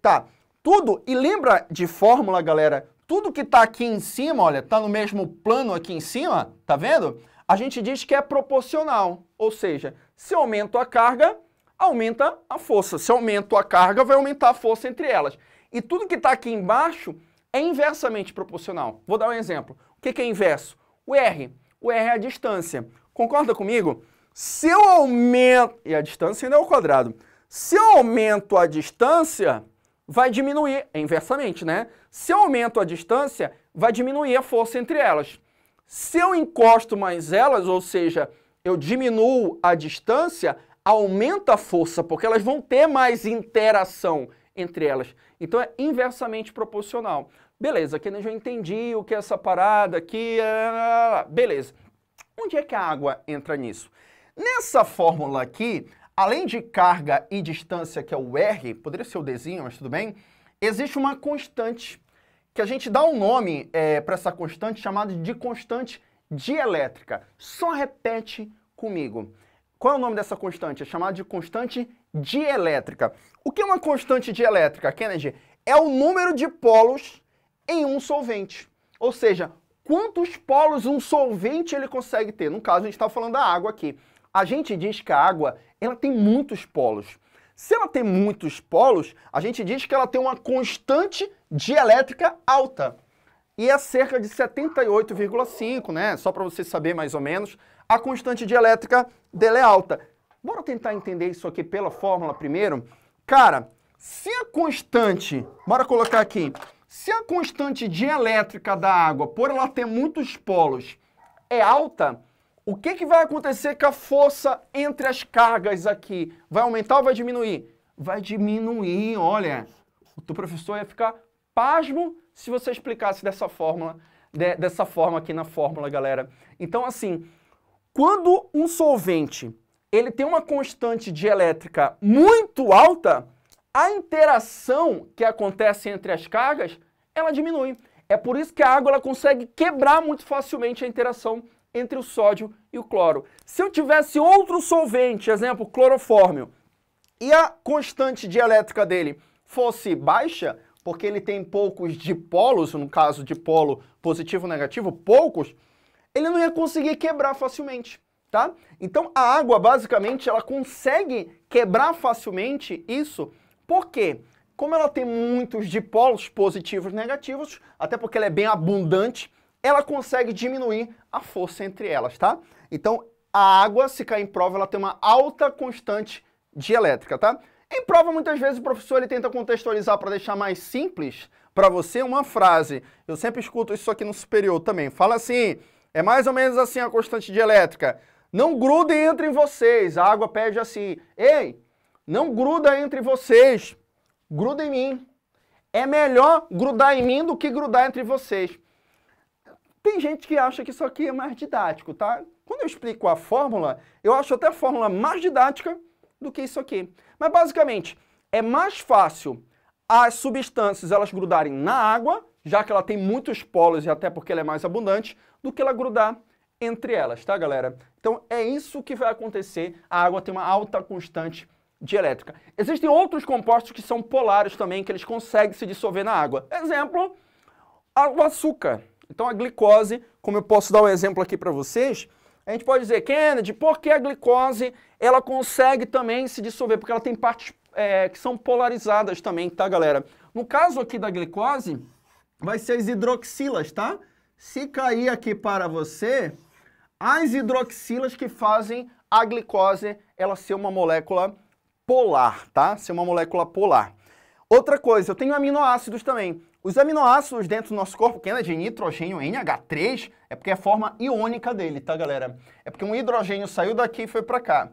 A: Tá. Tudo, e lembra de fórmula, galera? Tudo que tá aqui em cima, olha, tá no mesmo plano aqui em cima, tá vendo? A gente diz que é proporcional, ou seja, se eu aumento a carga, aumenta a força. Se eu aumento a carga, vai aumentar a força entre elas. E tudo que está aqui embaixo é inversamente proporcional. Vou dar um exemplo. O que, é inverso? O R. O R é a distância. Concorda comigo? Se eu aumento... E a distância ainda é o quadrado. Se eu aumento a distância, vai diminuir, é inversamente, né? Se eu aumento a distância, vai diminuir a força entre elas. Se eu encosto mais elas, ou seja, eu diminuo a distância, aumenta a força, porque elas vão ter mais interação entre elas. Então é inversamente proporcional. Beleza, aqui eu já entendi o que é essa parada aqui, é, beleza. Onde é que a água entra nisso? Nessa fórmula aqui, além de carga e distância, que é o R, poderia ser o Dzinho, mas tudo bem, existe uma constante, que a gente dá um nome é, para essa constante chamada de constante dielétrica. Só repete comigo. Qual é o nome dessa constante? É chamada de constante dielétrica. O que é uma constante dielétrica, Kennedy? É o número de polos em um solvente. Ou seja, quantos polos um solvente ele consegue ter. No caso, a gente está falando da água aqui. A gente diz que a água ela tem muitos polos. Se ela tem muitos polos, a gente diz que ela tem uma constante dielétrica alta. E é cerca de 78,5, né? Só para você saber mais ou menos. A constante dielétrica dela é alta. Bora tentar entender isso aqui pela fórmula primeiro? Cara, se a constante, bora colocar aqui, se a constante dielétrica da água, por ela ter muitos polos, é alta, o que, que vai acontecer com a força entre as cargas aqui? Vai aumentar ou vai diminuir? Vai diminuir, olha. O teu professor ia ficar pasmo se você explicasse dessa fórmula, de, dessa forma aqui na fórmula, galera. Então, assim, quando um solvente ele tem uma constante dielétrica muito alta, a interação que acontece entre as cargas, ela diminui. É por isso que a água ela consegue quebrar muito facilmente a interação entre o sódio e o cloro. Se eu tivesse outro solvente, exemplo, clorofórmio, e a constante dielétrica dele fosse baixa, porque ele tem poucos dipolos, no caso de polo positivo ou negativo, poucos, ele não ia conseguir quebrar facilmente, tá? Então a água, basicamente, ela consegue quebrar facilmente isso, porque como ela tem muitos dipolos positivos e negativos, até porque ela é bem abundante, ela consegue diminuir a força entre elas, tá? Então, a água, se cair em prova, ela tem uma alta constante dielétrica, tá? Em prova, muitas vezes, o professor ele tenta contextualizar para deixar mais simples para você uma frase. Eu sempre escuto isso aqui no superior também. Fala assim, é mais ou menos assim a constante dielétrica. Não grudem entre vocês. A água pede assim, ei, não gruda entre vocês, gruda em mim. É melhor grudar em mim do que grudar entre vocês. Tem gente que acha que isso aqui é mais didático, tá? Quando eu explico a fórmula, eu acho até a fórmula mais didática do que isso aqui. Mas basicamente, é mais fácil as substâncias elas grudarem na água, já que ela tem muitos polos e até porque ela é mais abundante, do que ela grudar entre elas, tá, galera? Então é isso que vai acontecer. A água tem uma alta constante dielétrica. Existem outros compostos que são polares também, que eles conseguem se dissolver na água. Exemplo, o açúcar. Então a glicose, como eu posso dar um exemplo aqui para vocês, a gente pode dizer, Kennedy, por que a glicose ela consegue também se dissolver? Porque ela tem partes é, que são polarizadas também, tá, galera? No caso aqui da glicose, vai ser as hidroxilas, tá? Se cair aqui para você, as hidroxilas que fazem a glicose ela ser uma molécula polar, tá? Ser uma molécula polar. Outra coisa, eu tenho aminoácidos também. Os aminoácidos dentro do nosso corpo, que é de nitrogênio NH3, é porque é a forma iônica dele, tá, galera? É porque um hidrogênio saiu daqui e foi para cá.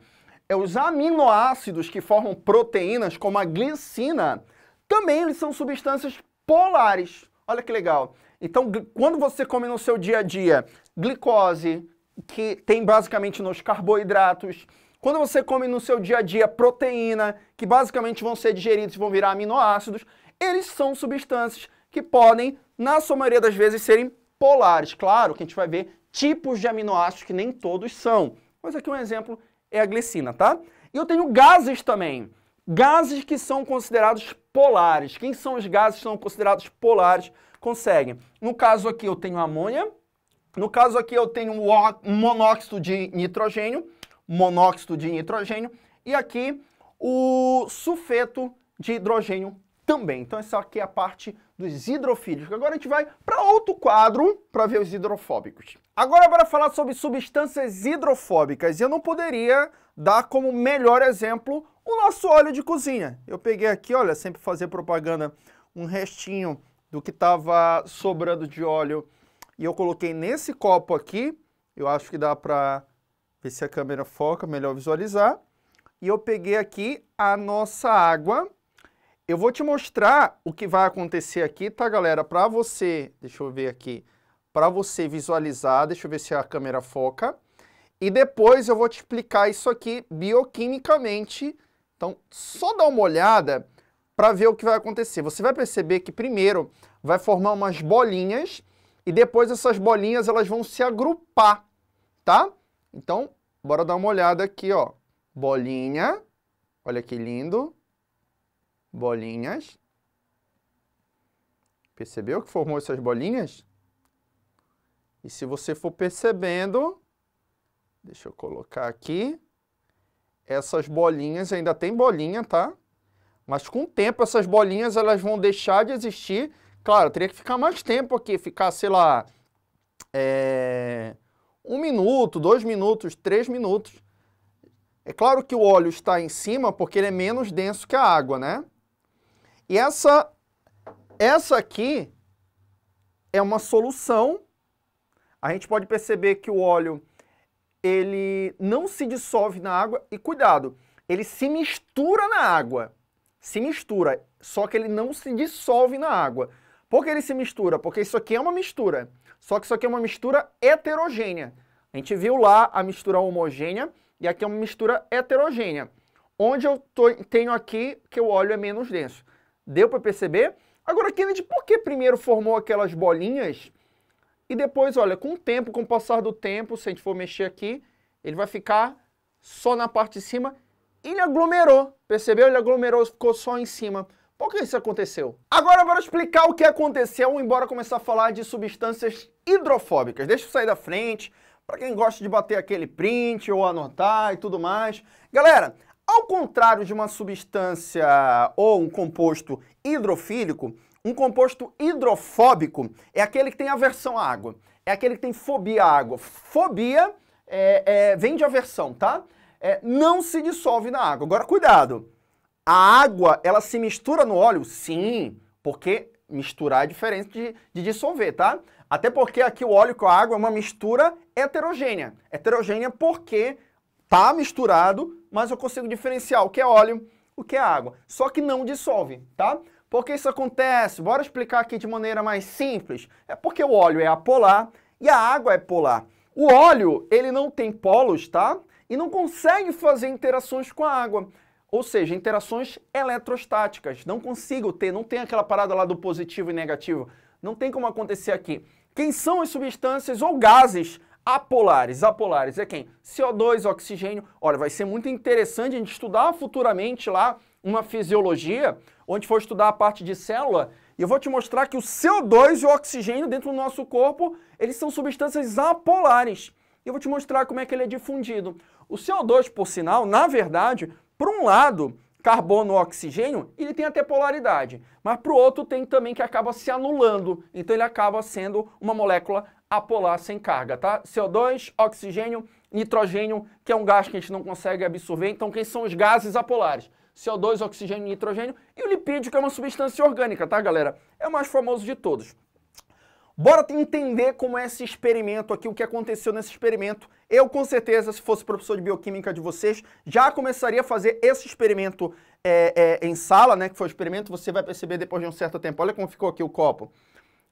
A: É os aminoácidos que formam proteínas, como a glicina, também eles são substâncias polares. Olha que legal. Então, quando você come no seu dia a dia glicose, que tem basicamente nos carboidratos, quando você come no seu dia a dia proteína, que basicamente vão ser digeridos e vão virar aminoácidos, eles são substâncias que podem, na sua maioria das vezes, serem polares. Claro que a gente vai ver tipos de aminoácidos que nem todos são. Mas aqui um exemplo é a glicina, tá? E eu tenho gases também. Gases que são considerados polares. Quem são os gases que são considerados polares? Conseguem. No caso aqui eu tenho amônia. No caso aqui eu tenho monóxido de nitrogênio. Monóxido de nitrogênio. E aqui o sulfeto de hidrogênio também. Então essa aqui é a parte dos hidrofílicos. Agora a gente vai para outro quadro para ver os hidrofóbicos. Agora para falar sobre substâncias hidrofóbicas. Eu não poderia dar como melhor exemplo o nosso óleo de cozinha. Eu peguei aqui, olha, sempre fazer propaganda, um restinho do que estava sobrando de óleo e eu coloquei nesse copo aqui. Eu acho que dá para ver se a câmera foca, melhor visualizar. E eu peguei aqui a nossa água eu vou te mostrar o que vai acontecer aqui, tá, galera? Para você, deixa eu ver aqui, para você visualizar, deixa eu ver se a câmera foca. E depois eu vou te explicar isso aqui bioquimicamente. Então, só dá uma olhada para ver o que vai acontecer. Você vai perceber que primeiro vai formar umas bolinhas e depois essas bolinhas elas vão se agrupar, tá? Então, bora dar uma olhada aqui, ó. Bolinha, olha que lindo. Bolinhas. Percebeu que formou essas bolinhas? E se você for percebendo, deixa eu colocar aqui, essas bolinhas, ainda tem bolinha, tá? Mas com o tempo essas bolinhas elas vão deixar de existir. Claro, teria que ficar mais tempo aqui, ficar, sei lá, é, um minuto, dois minutos, três minutos. É claro que o óleo está em cima porque ele é menos denso que a água, né? E essa, essa aqui é uma solução. A gente pode perceber que o óleo ele não se dissolve na água e cuidado, ele se mistura na água. Se mistura, só que ele não se dissolve na água. Por que ele se mistura? Porque isso aqui é uma mistura. Só que isso aqui é uma mistura heterogênea. A gente viu lá a mistura homogênea e aqui é uma mistura heterogênea. Onde eu tô, tenho aqui que o óleo é menos denso. Deu para perceber? Agora, Kennedy, por que primeiro formou aquelas bolinhas e depois, olha, com o tempo, com o passar do tempo, se a gente for mexer aqui, ele vai ficar só na parte de cima. Ele aglomerou, percebeu? Ele aglomerou, ficou só em cima. Por que isso aconteceu? Agora vou explicar o que aconteceu, embora começar a falar de substâncias hidrofóbicas. Deixa eu sair da frente, para quem gosta de bater aquele print ou anotar e tudo mais. Galera, ao contrário de uma substância ou um composto hidrofílico, um composto hidrofóbico é aquele que tem aversão à água. É aquele que tem fobia à água. Fobia é, é, vem de aversão, tá? É, não se dissolve na água. Agora, cuidado. A água, ela se mistura no óleo? Sim, porque misturar é diferente de, de dissolver, tá? Até porque aqui o óleo com a água é uma mistura heterogênea. Heterogênea porque tá misturado, mas eu consigo diferenciar o que é óleo, o que é água. Só que não dissolve, tá? Por que isso acontece? Bora explicar aqui de maneira mais simples. É porque o óleo é apolar e a água é polar. O óleo, ele não tem polos, tá? E não consegue fazer interações com a água. Ou seja, interações eletrostáticas. Não consigo ter, não tem aquela parada lá do positivo e negativo. Não tem como acontecer aqui. Quem são as substâncias ou gases apolares? Apolares é quem? CO2, oxigênio. Olha, vai ser muito interessante a gente estudar futuramente lá uma fisiologia, onde for estudar a parte de célula, e eu vou te mostrar que o CO2 e o oxigênio dentro do nosso corpo, eles são substâncias apolares. E eu vou te mostrar como é que ele é difundido. O CO2, por sinal, na verdade, por um lado, carbono oxigênio, ele tem até polaridade, mas para o outro tem também que acaba se anulando, então ele acaba sendo uma molécula apolar sem carga, tá? CO2, oxigênio, nitrogênio, que é um gás que a gente não consegue absorver, então quem são os gases apolares? CO2, oxigênio e nitrogênio, e o lipídio, que é uma substância orgânica, tá, galera? É o mais famoso de todos. Bora entender como é esse experimento aqui, o que aconteceu nesse experimento. Eu, com certeza, se fosse professor de bioquímica de vocês, já começaria a fazer esse experimento é, é, em sala, né? Que foi o experimento, você vai perceber depois de um certo tempo. Olha como ficou aqui o copo.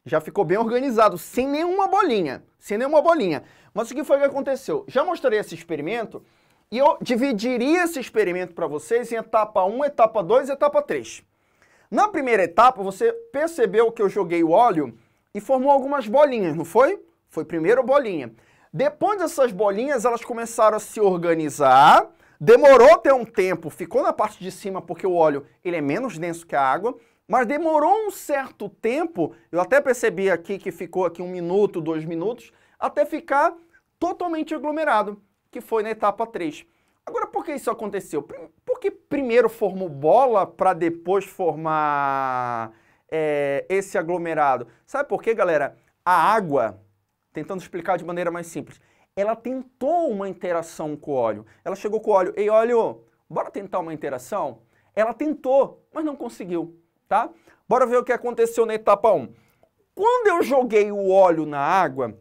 A: Já ficou bem organizado, sem nenhuma bolinha. Sem nenhuma bolinha. Mas o que foi que aconteceu? Já mostrei esse experimento e eu dividiria esse experimento para vocês em etapa 1, etapa 2 e etapa 3. Na primeira etapa, você percebeu que eu joguei o óleo e formou algumas bolinhas, não foi? Foi primeiro bolinha. Depois dessas bolinhas, elas começaram a se organizar, demorou até um tempo, ficou na parte de cima porque o óleo ele é menos denso que a água, mas demorou um certo tempo, eu até percebi aqui que ficou aqui um minuto, dois minutos, até ficar totalmente aglomerado que foi na etapa 3. Agora, por que isso aconteceu? Por que primeiro formou bola para depois formar é, esse aglomerado? Sabe por quê, galera? A água, tentando explicar de maneira mais simples, ela tentou uma interação com o óleo. Ela chegou com o óleo, ei, óleo, bora tentar uma interação? Ela tentou, mas não conseguiu, tá? Bora ver o que aconteceu na etapa 1. Quando eu joguei o óleo na água,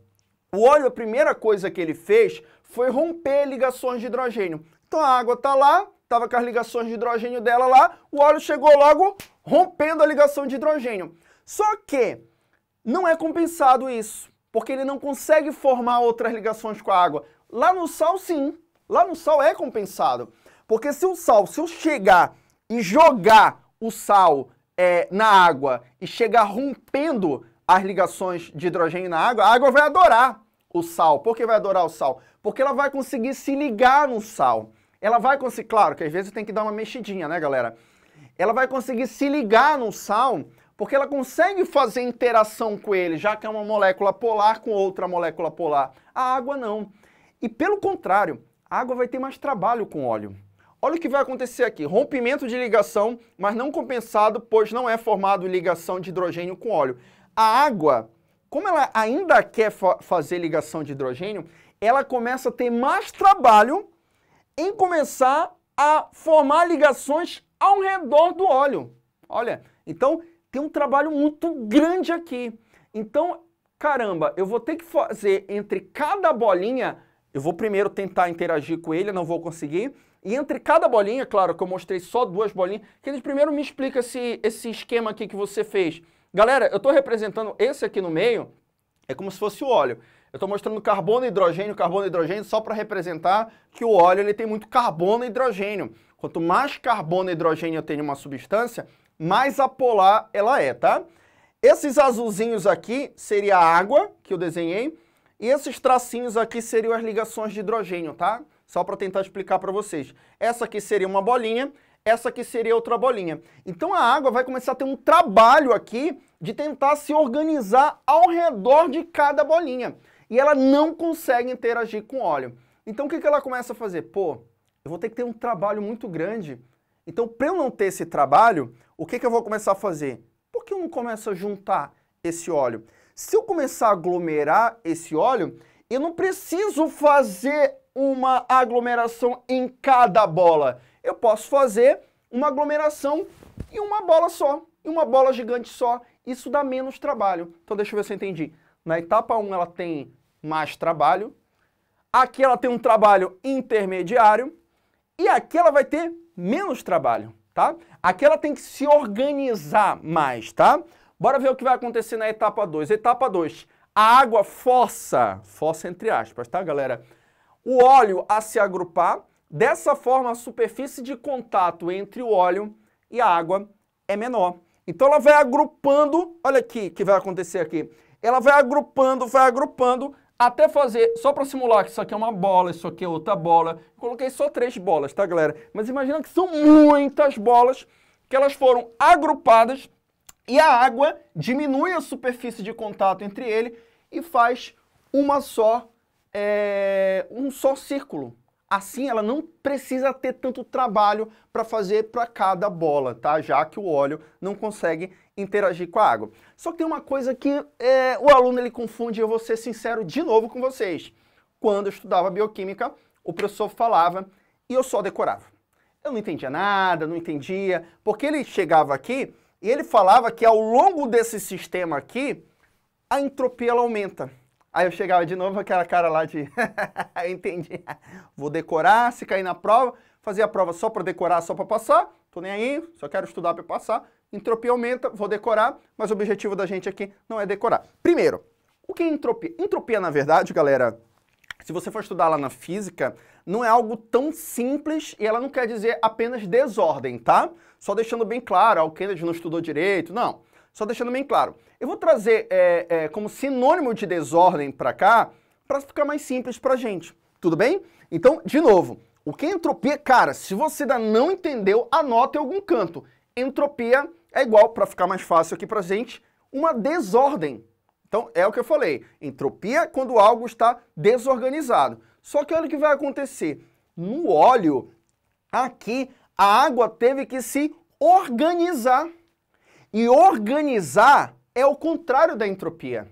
A: o óleo, a primeira coisa que ele fez foi romper ligações de hidrogênio. Então a água está lá, estava com as ligações de hidrogênio dela lá, o óleo chegou logo rompendo a ligação de hidrogênio. Só que não é compensado isso, porque ele não consegue formar outras ligações com a água. Lá no sal, sim. Lá no sal é compensado. Porque se o sal, se eu chegar e jogar o sal é, na água e chegar rompendo as ligações de hidrogênio na água, a água vai adorar o sal. Por que vai adorar o sal? Porque ela vai conseguir se ligar no sal. Ela vai conseguir, claro que às vezes tem que dar uma mexidinha, né, galera? Ela vai conseguir se ligar no sal porque ela consegue fazer interação com ele, já que é uma molécula polar com outra molécula polar. A água não. E pelo contrário, a água vai ter mais trabalho com óleo. Olha o que vai acontecer aqui, rompimento de ligação, mas não compensado, pois não é formado ligação de hidrogênio com óleo. A água, como ela ainda quer fa fazer ligação de hidrogênio, ela começa a ter mais trabalho em começar a formar ligações ao redor do óleo. Olha, então tem um trabalho muito grande aqui. Então, caramba, eu vou ter que fazer entre cada bolinha, eu vou primeiro tentar interagir com ele, não vou conseguir, e entre cada bolinha, claro que eu mostrei só duas bolinhas, que eles primeiro me explica esse, esse esquema aqui que você fez. Galera, eu estou representando esse aqui no meio, é como se fosse o óleo. Eu estou mostrando carbono e hidrogênio, carbono e hidrogênio, só para representar que o óleo ele tem muito carbono e hidrogênio. Quanto mais carbono e hidrogênio tem uma substância, mais apolar ela é, tá? Esses azulzinhos aqui seria a água que eu desenhei e esses tracinhos aqui seriam as ligações de hidrogênio, tá? Só para tentar explicar para vocês. Essa aqui seria uma bolinha, essa aqui seria outra bolinha. Então a água vai começar a ter um trabalho aqui de tentar se organizar ao redor de cada bolinha. E ela não consegue interagir com óleo. Então o que, que ela começa a fazer? Pô, eu vou ter que ter um trabalho muito grande então, para eu não ter esse trabalho, o que, que eu vou começar a fazer? Por que eu não começo a juntar esse óleo? Se eu começar a aglomerar esse óleo, eu não preciso fazer uma aglomeração em cada bola. Eu posso fazer uma aglomeração em uma bola só, em uma bola gigante só. Isso dá menos trabalho. Então deixa eu ver se eu entendi. Na etapa 1 ela tem mais trabalho, aqui ela tem um trabalho intermediário e aqui ela vai ter menos trabalho, tá? Aqui ela tem que se organizar mais, tá? Bora ver o que vai acontecer na etapa 2. Etapa 2, a água força, força entre aspas, tá, galera? O óleo a se agrupar. Dessa forma, a superfície de contato entre o óleo e a água é menor. Então ela vai agrupando, olha aqui que vai acontecer aqui. Ela vai agrupando, vai agrupando, até fazer, só para simular que isso aqui é uma bola, isso aqui é outra bola, coloquei só três bolas, tá galera? Mas imagina que são muitas bolas que elas foram agrupadas e a água diminui a superfície de contato entre ele e faz uma só, é, um só círculo. Assim, ela não precisa ter tanto trabalho para fazer para cada bola, tá? Já que o óleo não consegue interagir com a água. Só que tem uma coisa que é, o aluno ele confunde, eu vou ser sincero de novo com vocês. Quando eu estudava bioquímica, o professor falava e eu só decorava. Eu não entendia nada, não entendia, porque ele chegava aqui e ele falava que ao longo desse sistema aqui, a entropia ela aumenta. Aí eu chegava de novo aquela cara lá de, entendi, vou decorar, se cair na prova, fazer a prova só para decorar, só para passar, tô nem aí, só quero estudar para passar, entropia aumenta, vou decorar, mas o objetivo da gente aqui não é decorar. Primeiro, o que é entropia? Entropia, na verdade, galera, se você for estudar lá na física, não é algo tão simples e ela não quer dizer apenas desordem, tá? Só deixando bem claro, ah, o Kennedy não estudou direito, não. Só deixando bem claro. Eu vou trazer é, é, como sinônimo de desordem para cá, para ficar mais simples para gente. Tudo bem? Então, de novo, o que é entropia? Cara, se você ainda não entendeu, anota em algum canto. Entropia é igual, para ficar mais fácil aqui para gente, uma desordem. Então, é o que eu falei. Entropia é quando algo está desorganizado. Só que olha o que vai acontecer. No óleo, aqui, a água teve que se organizar. E organizar é o contrário da entropia.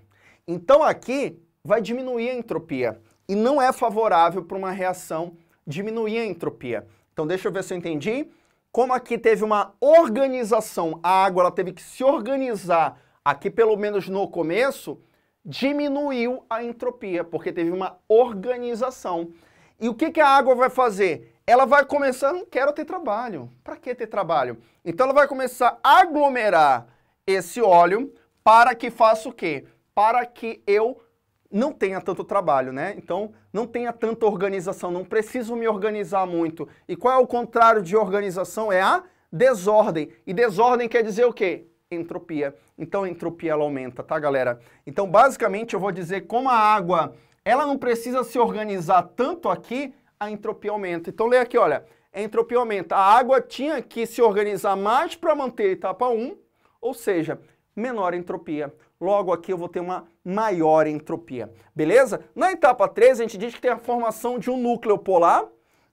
A: Então aqui vai diminuir a entropia e não é favorável para uma reação diminuir a entropia. Então deixa eu ver se eu entendi. Como aqui teve uma organização, a água ela teve que se organizar, aqui pelo menos no começo, diminuiu a entropia, porque teve uma organização. E o que, que a água vai fazer? ela vai começar, não quero ter trabalho. Para que ter trabalho? Então ela vai começar a aglomerar esse óleo para que faça o quê? Para que eu não tenha tanto trabalho, né? Então, não tenha tanta organização, não preciso me organizar muito. E qual é o contrário de organização? É a desordem. E desordem quer dizer o quê? Entropia. Então, a entropia ela aumenta, tá, galera? Então, basicamente, eu vou dizer como a água ela não precisa se organizar tanto aqui, a entropia aumenta. Então lê aqui, olha, a entropia aumenta. A água tinha que se organizar mais para manter a etapa 1, ou seja, menor entropia. Logo aqui eu vou ter uma maior entropia, beleza? Na etapa 3 a gente diz que tem a formação de um núcleo polar,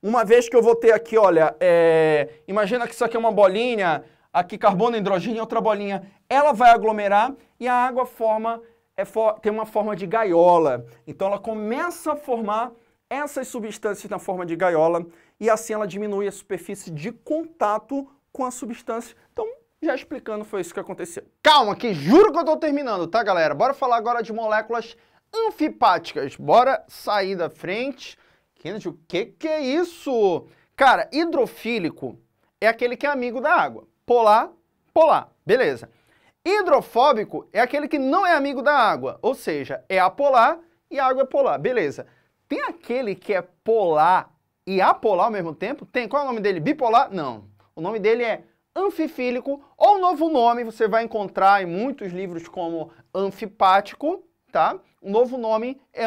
A: uma vez que eu vou ter aqui, olha, é, imagina que isso aqui é uma bolinha, aqui carbono, hidrogênio e outra bolinha, ela vai aglomerar e a água forma, é, for, tem uma forma de gaiola. Então ela começa a formar essas substâncias na forma de gaiola e assim ela diminui a superfície de contato com a substância. Então, já explicando, foi isso que aconteceu. Calma, que juro que eu estou terminando, tá, galera? Bora falar agora de moléculas anfipáticas. Bora sair da frente. Kennedy, o que, que é isso? Cara, hidrofílico é aquele que é amigo da água. Polar, polar, beleza. Hidrofóbico é aquele que não é amigo da água, ou seja, é apolar e a água é polar, beleza. Tem aquele que é polar e apolar ao mesmo tempo? Tem. Qual é o nome dele? Bipolar? Não. O nome dele é anfifílico, ou um novo nome você vai encontrar em muitos livros como anfipático, tá? O novo nome é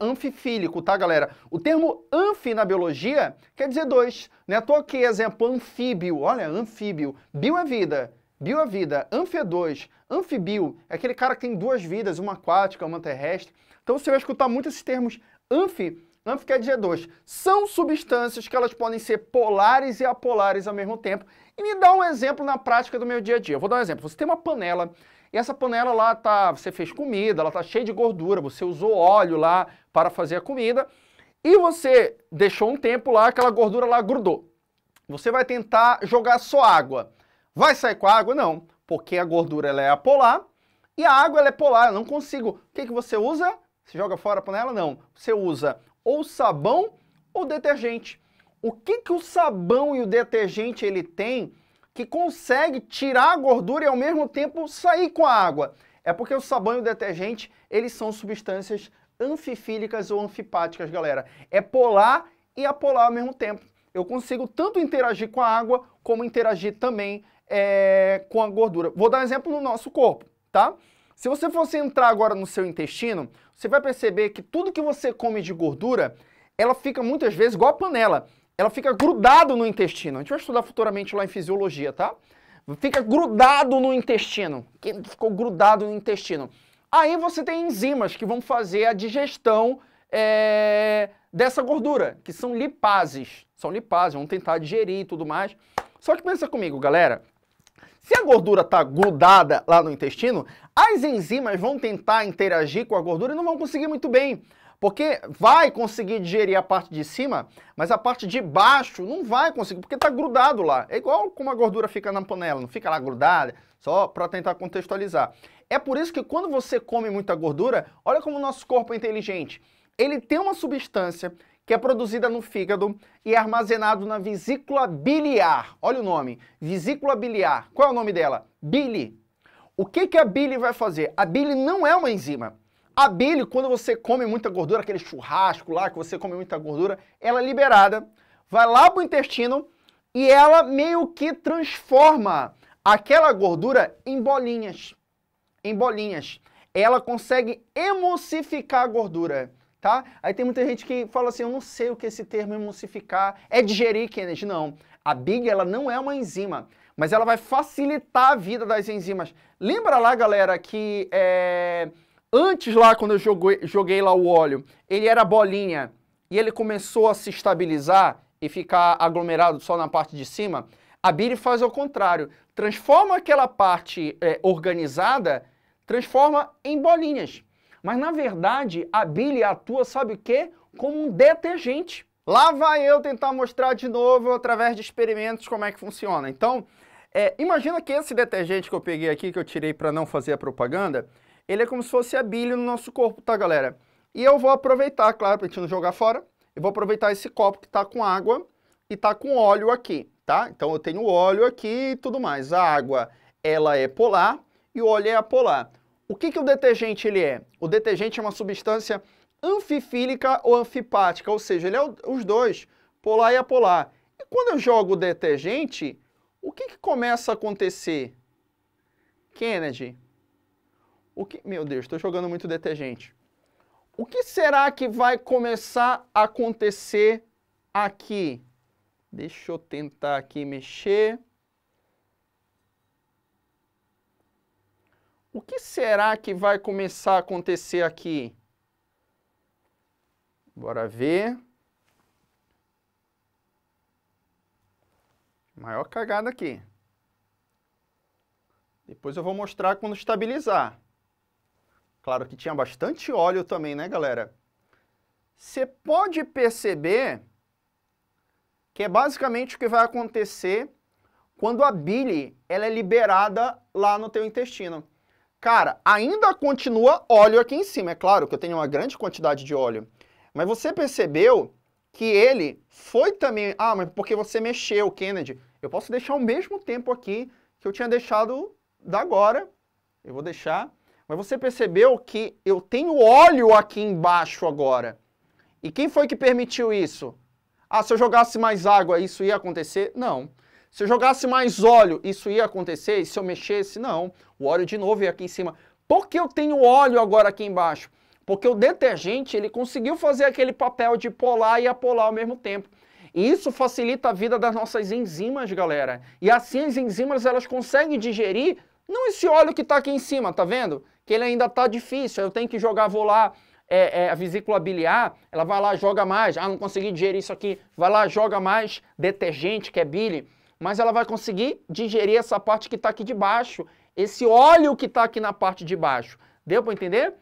A: anfifílico, tá, galera? O termo anfi na biologia quer dizer dois, né? Tô aqui, exemplo, anfíbio, olha, anfíbio. Bio é vida, bio é vida. Anfi é dois. Anfibio é aquele cara que tem duas vidas, uma aquática, uma terrestre. Então você vai escutar muito esses termos anfi, anfi quer dizer dois. São substâncias que elas podem ser polares e apolares ao mesmo tempo e me dá um exemplo na prática do meu dia a dia. Eu vou dar um exemplo. Você tem uma panela e essa panela lá tá, você fez comida, ela tá cheia de gordura, você usou óleo lá para fazer a comida e você deixou um tempo lá, aquela gordura lá grudou. Você vai tentar jogar só água. Vai sair com a água? Não, porque a gordura ela é apolar e a água ela é polar. Eu não consigo. O que, que você usa? Você joga fora a panela? Não. Você usa ou sabão ou detergente o que, que o sabão e o detergente ele tem que consegue tirar a gordura e ao mesmo tempo sair com a água? É porque o sabão e o detergente, eles são substâncias anfifílicas ou anfipáticas, galera. É polar e apolar ao mesmo tempo. Eu consigo tanto interagir com a água, como interagir também é, com a gordura. Vou dar um exemplo no nosso corpo, tá? Se você fosse entrar agora no seu intestino, você vai perceber que tudo que você come de gordura, ela fica muitas vezes igual a panela ela fica grudado no intestino. A gente vai estudar futuramente lá em fisiologia, tá? Fica grudado no intestino. Ficou grudado no intestino. Aí você tem enzimas que vão fazer a digestão é, dessa gordura, que são lipases. São lipases, vão tentar digerir e tudo mais. Só que pensa comigo, galera. Se a gordura está grudada lá no intestino, as enzimas vão tentar interagir com a gordura e não vão conseguir muito bem. Porque vai conseguir digerir a parte de cima, mas a parte de baixo não vai conseguir, porque está grudado lá. É igual como a gordura fica na panela, não fica lá grudada, só para tentar contextualizar. É por isso que quando você come muita gordura, olha como o nosso corpo é inteligente. Ele tem uma substância que é produzida no fígado e é armazenado na vesícula biliar. Olha o nome, vesícula biliar. Qual é o nome dela? Bile. O que, que a bile vai fazer? A bile não é uma enzima. A bile, quando você come muita gordura, aquele churrasco lá que você come muita gordura, ela é liberada, vai lá para o intestino e ela meio que transforma aquela gordura em bolinhas. Em bolinhas. Ela consegue emulsificar a gordura, tá? Aí tem muita gente que fala assim, eu não sei o que esse termo emulsificar é digerir, Kennedy. Não. A Big, ela não é uma enzima, mas ela vai facilitar a vida das enzimas. Lembra lá, galera, que é Antes lá, quando eu joguei, joguei lá o óleo, ele era bolinha e ele começou a se estabilizar e ficar aglomerado só na parte de cima, a bile faz ao contrário. Transforma aquela parte é, organizada, transforma em bolinhas. Mas, na verdade, a bile atua, sabe o quê? Como um detergente. Lá vai eu tentar mostrar de novo, através de experimentos, como é que funciona. Então, é, imagina que esse detergente que eu peguei aqui, que eu tirei para não fazer a propaganda, ele é como se fosse a bile no nosso corpo, tá, galera? E eu vou aproveitar, claro, para a gente não jogar fora, eu vou aproveitar esse copo que está com água e está com óleo aqui, tá? Então eu tenho óleo aqui e tudo mais. A água, ela é polar e o óleo é apolar. O que, que o detergente ele é? O detergente é uma substância anfifílica ou anfipática, ou seja, ele é os dois, polar e apolar. E quando eu jogo o detergente, o que, que começa a acontecer? Kennedy, o que, meu Deus, estou jogando muito detergente. O que será que vai começar a acontecer aqui? Deixa eu tentar aqui mexer. O que será que vai começar a acontecer aqui? Bora ver. Maior cagada aqui. Depois eu vou mostrar quando estabilizar. Claro que tinha bastante óleo também, né, galera? Você pode perceber que é basicamente o que vai acontecer quando a bile ela é liberada lá no teu intestino. Cara, ainda continua óleo aqui em cima. É claro que eu tenho uma grande quantidade de óleo. Mas você percebeu que ele foi também... Ah, mas porque você mexeu, Kennedy. Eu posso deixar o mesmo tempo aqui que eu tinha deixado da agora. Eu vou deixar. Mas você percebeu que eu tenho óleo aqui embaixo agora. E quem foi que permitiu isso? Ah, se eu jogasse mais água, isso ia acontecer? Não. Se eu jogasse mais óleo, isso ia acontecer? E se eu mexesse? Não. O óleo de novo ia aqui em cima. Por que eu tenho óleo agora aqui embaixo? Porque o detergente, ele conseguiu fazer aquele papel de polar e apolar ao mesmo tempo. E isso facilita a vida das nossas enzimas, galera. E assim as enzimas, elas conseguem digerir, não esse óleo que está aqui em cima, tá vendo? Que ele ainda está difícil, eu tenho que jogar, vou lá, é, é, a vesícula biliar, ela vai lá, joga mais, ah, não consegui digerir isso aqui, vai lá, joga mais detergente, que é bile mas ela vai conseguir digerir essa parte que está aqui de baixo, esse óleo que está aqui na parte de baixo. Deu para entender?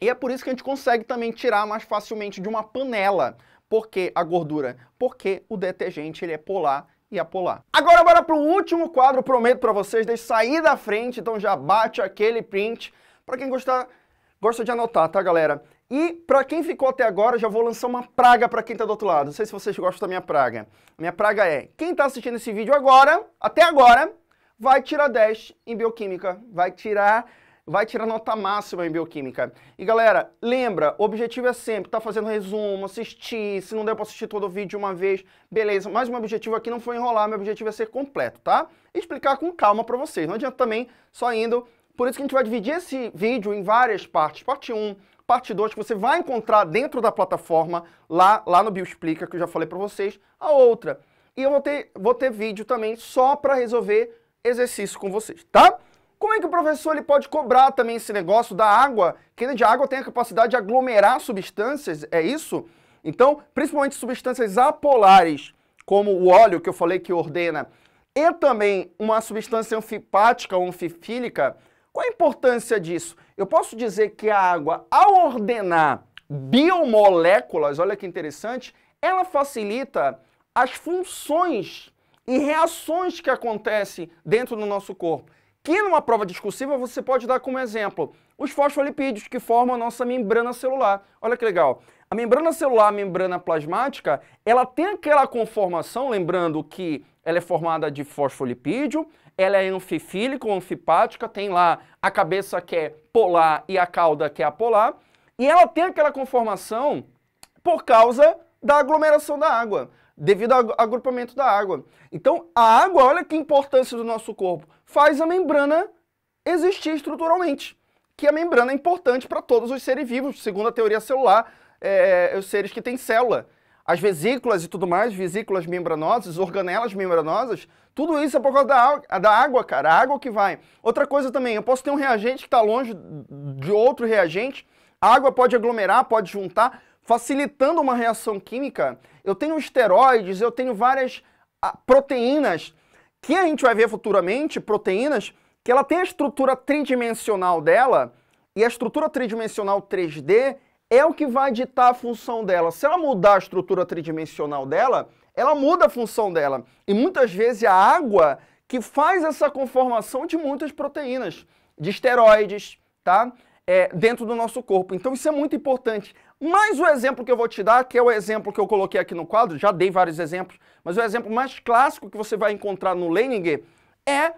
A: E é por isso que a gente consegue também tirar mais facilmente de uma panela. Por que a gordura? Porque o detergente ele é polar e apolar. Agora bora para o último quadro, prometo para vocês, de sair da frente, então já bate aquele print. Para quem gostar, gosta de anotar, tá galera? E para quem ficou até agora, já vou lançar uma praga para quem está do outro lado. Não sei se vocês gostam da minha praga. Minha praga é, quem está assistindo esse vídeo agora, até agora, vai tirar 10 em bioquímica, vai tirar vai tirar nota máxima em bioquímica. E galera, lembra, o objetivo é sempre estar tá fazendo resumo, assistir, se não der para assistir todo o vídeo de uma vez, beleza. Mas meu objetivo aqui não foi enrolar, meu objetivo é ser completo, tá? E explicar com calma para vocês. Não adianta também só indo. Por isso que a gente vai dividir esse vídeo em várias partes. Parte 1, parte 2 que você vai encontrar dentro da plataforma, lá, lá no Bioexplica, que eu já falei para vocês, a outra. E eu vou ter, vou ter vídeo também só para resolver exercício com vocês, tá? Como é que o professor ele pode cobrar também esse negócio da água? Que de água tem a capacidade de aglomerar substâncias, é isso? Então, principalmente substâncias apolares, como o óleo que eu falei que ordena, e também uma substância anfipática ou anfifílica, qual a importância disso? Eu posso dizer que a água, ao ordenar biomoléculas, olha que interessante, ela facilita as funções e reações que acontecem dentro do nosso corpo. Que numa prova discursiva você pode dar como exemplo os fosfolipídios que formam a nossa membrana celular. Olha que legal. A membrana celular, a membrana plasmática, ela tem aquela conformação, lembrando que ela é formada de fosfolipídio, ela é anfifílica ou anfipática, tem lá a cabeça que é polar e a cauda que é apolar, e ela tem aquela conformação por causa da aglomeração da água, devido ao agrupamento da água. Então, a água, olha que importância do nosso corpo, faz a membrana existir estruturalmente, que a membrana é importante para todos os seres vivos, segundo a teoria celular, é, os seres que têm célula as vesículas e tudo mais, vesículas membranosas, organelas membranosas, tudo isso é por causa da, da água, cara, a água que vai. Outra coisa também, eu posso ter um reagente que está longe de outro reagente, a água pode aglomerar, pode juntar, facilitando uma reação química. Eu tenho esteroides, eu tenho várias ah, proteínas, que a gente vai ver futuramente, proteínas, que ela tem a estrutura tridimensional dela, e a estrutura tridimensional 3D é o que vai ditar a função dela. Se ela mudar a estrutura tridimensional dela, ela muda a função dela. E muitas vezes é a água que faz essa conformação de muitas proteínas, de esteroides, tá? É, dentro do nosso corpo. Então isso é muito importante. Mas o exemplo que eu vou te dar, que é o exemplo que eu coloquei aqui no quadro, já dei vários exemplos, mas o exemplo mais clássico que você vai encontrar no Leninger é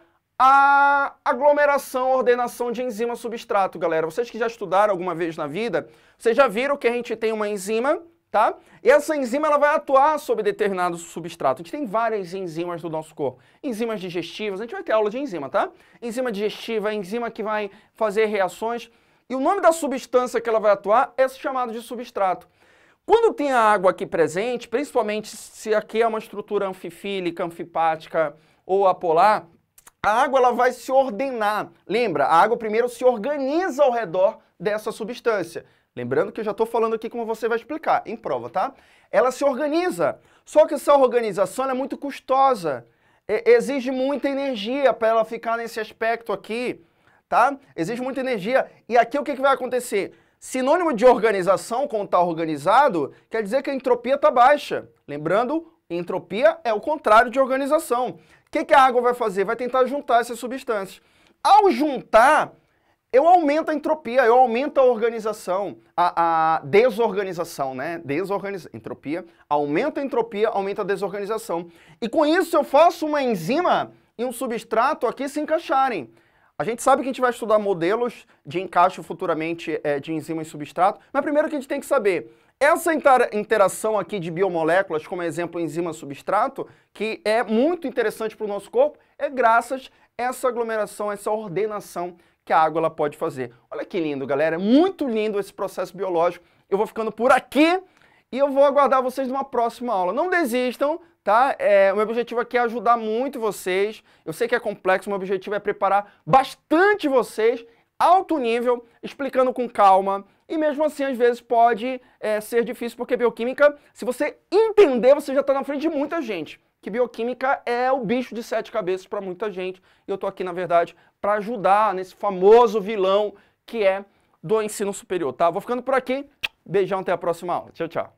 A: a aglomeração, ordenação de enzima substrato, galera. Vocês que já estudaram alguma vez na vida, vocês já viram que a gente tem uma enzima, tá? E essa enzima ela vai atuar sobre determinado substrato. A gente tem várias enzimas do nosso corpo. Enzimas digestivas, a gente vai ter aula de enzima, tá? Enzima digestiva, enzima que vai fazer reações. E o nome da substância que ela vai atuar é chamado de substrato. Quando tem a água aqui presente, principalmente se aqui é uma estrutura anfifílica, anfipática ou apolar, a água ela vai se ordenar. Lembra, a água primeiro se organiza ao redor dessa substância. Lembrando que eu já estou falando aqui como você vai explicar em prova, tá? Ela se organiza, só que essa organização é muito custosa, é, exige muita energia para ela ficar nesse aspecto aqui, tá? Exige muita energia. E aqui o que, que vai acontecer? Sinônimo de organização, quando está organizado, quer dizer que a entropia está baixa. Lembrando, entropia é o contrário de organização. Que, que a água vai fazer? Vai tentar juntar essas substâncias. Ao juntar, eu aumento a entropia, eu aumento a organização, a, a desorganização, né? Desorganiza entropia, aumenta a entropia, aumenta a desorganização. E com isso eu faço uma enzima e um substrato aqui se encaixarem. A gente sabe que a gente vai estudar modelos de encaixe futuramente é, de enzima e substrato, mas primeiro que a gente tem que saber, essa interação aqui de biomoléculas, como exemplo enzima-substrato, que é muito interessante para o nosso corpo, é graças a essa aglomeração, essa ordenação que a água ela pode fazer. Olha que lindo, galera. É muito lindo esse processo biológico. Eu vou ficando por aqui e eu vou aguardar vocês numa próxima aula. Não desistam, tá? É, o meu objetivo aqui é ajudar muito vocês. Eu sei que é complexo, o meu objetivo é preparar bastante vocês, alto nível, explicando com calma. E mesmo assim, às vezes, pode é, ser difícil, porque bioquímica, se você entender, você já está na frente de muita gente que bioquímica é o bicho de sete cabeças para muita gente. E eu estou aqui, na verdade, para ajudar nesse famoso vilão que é do ensino superior, tá? Vou ficando por aqui. Beijão, até a próxima aula. Tchau, tchau.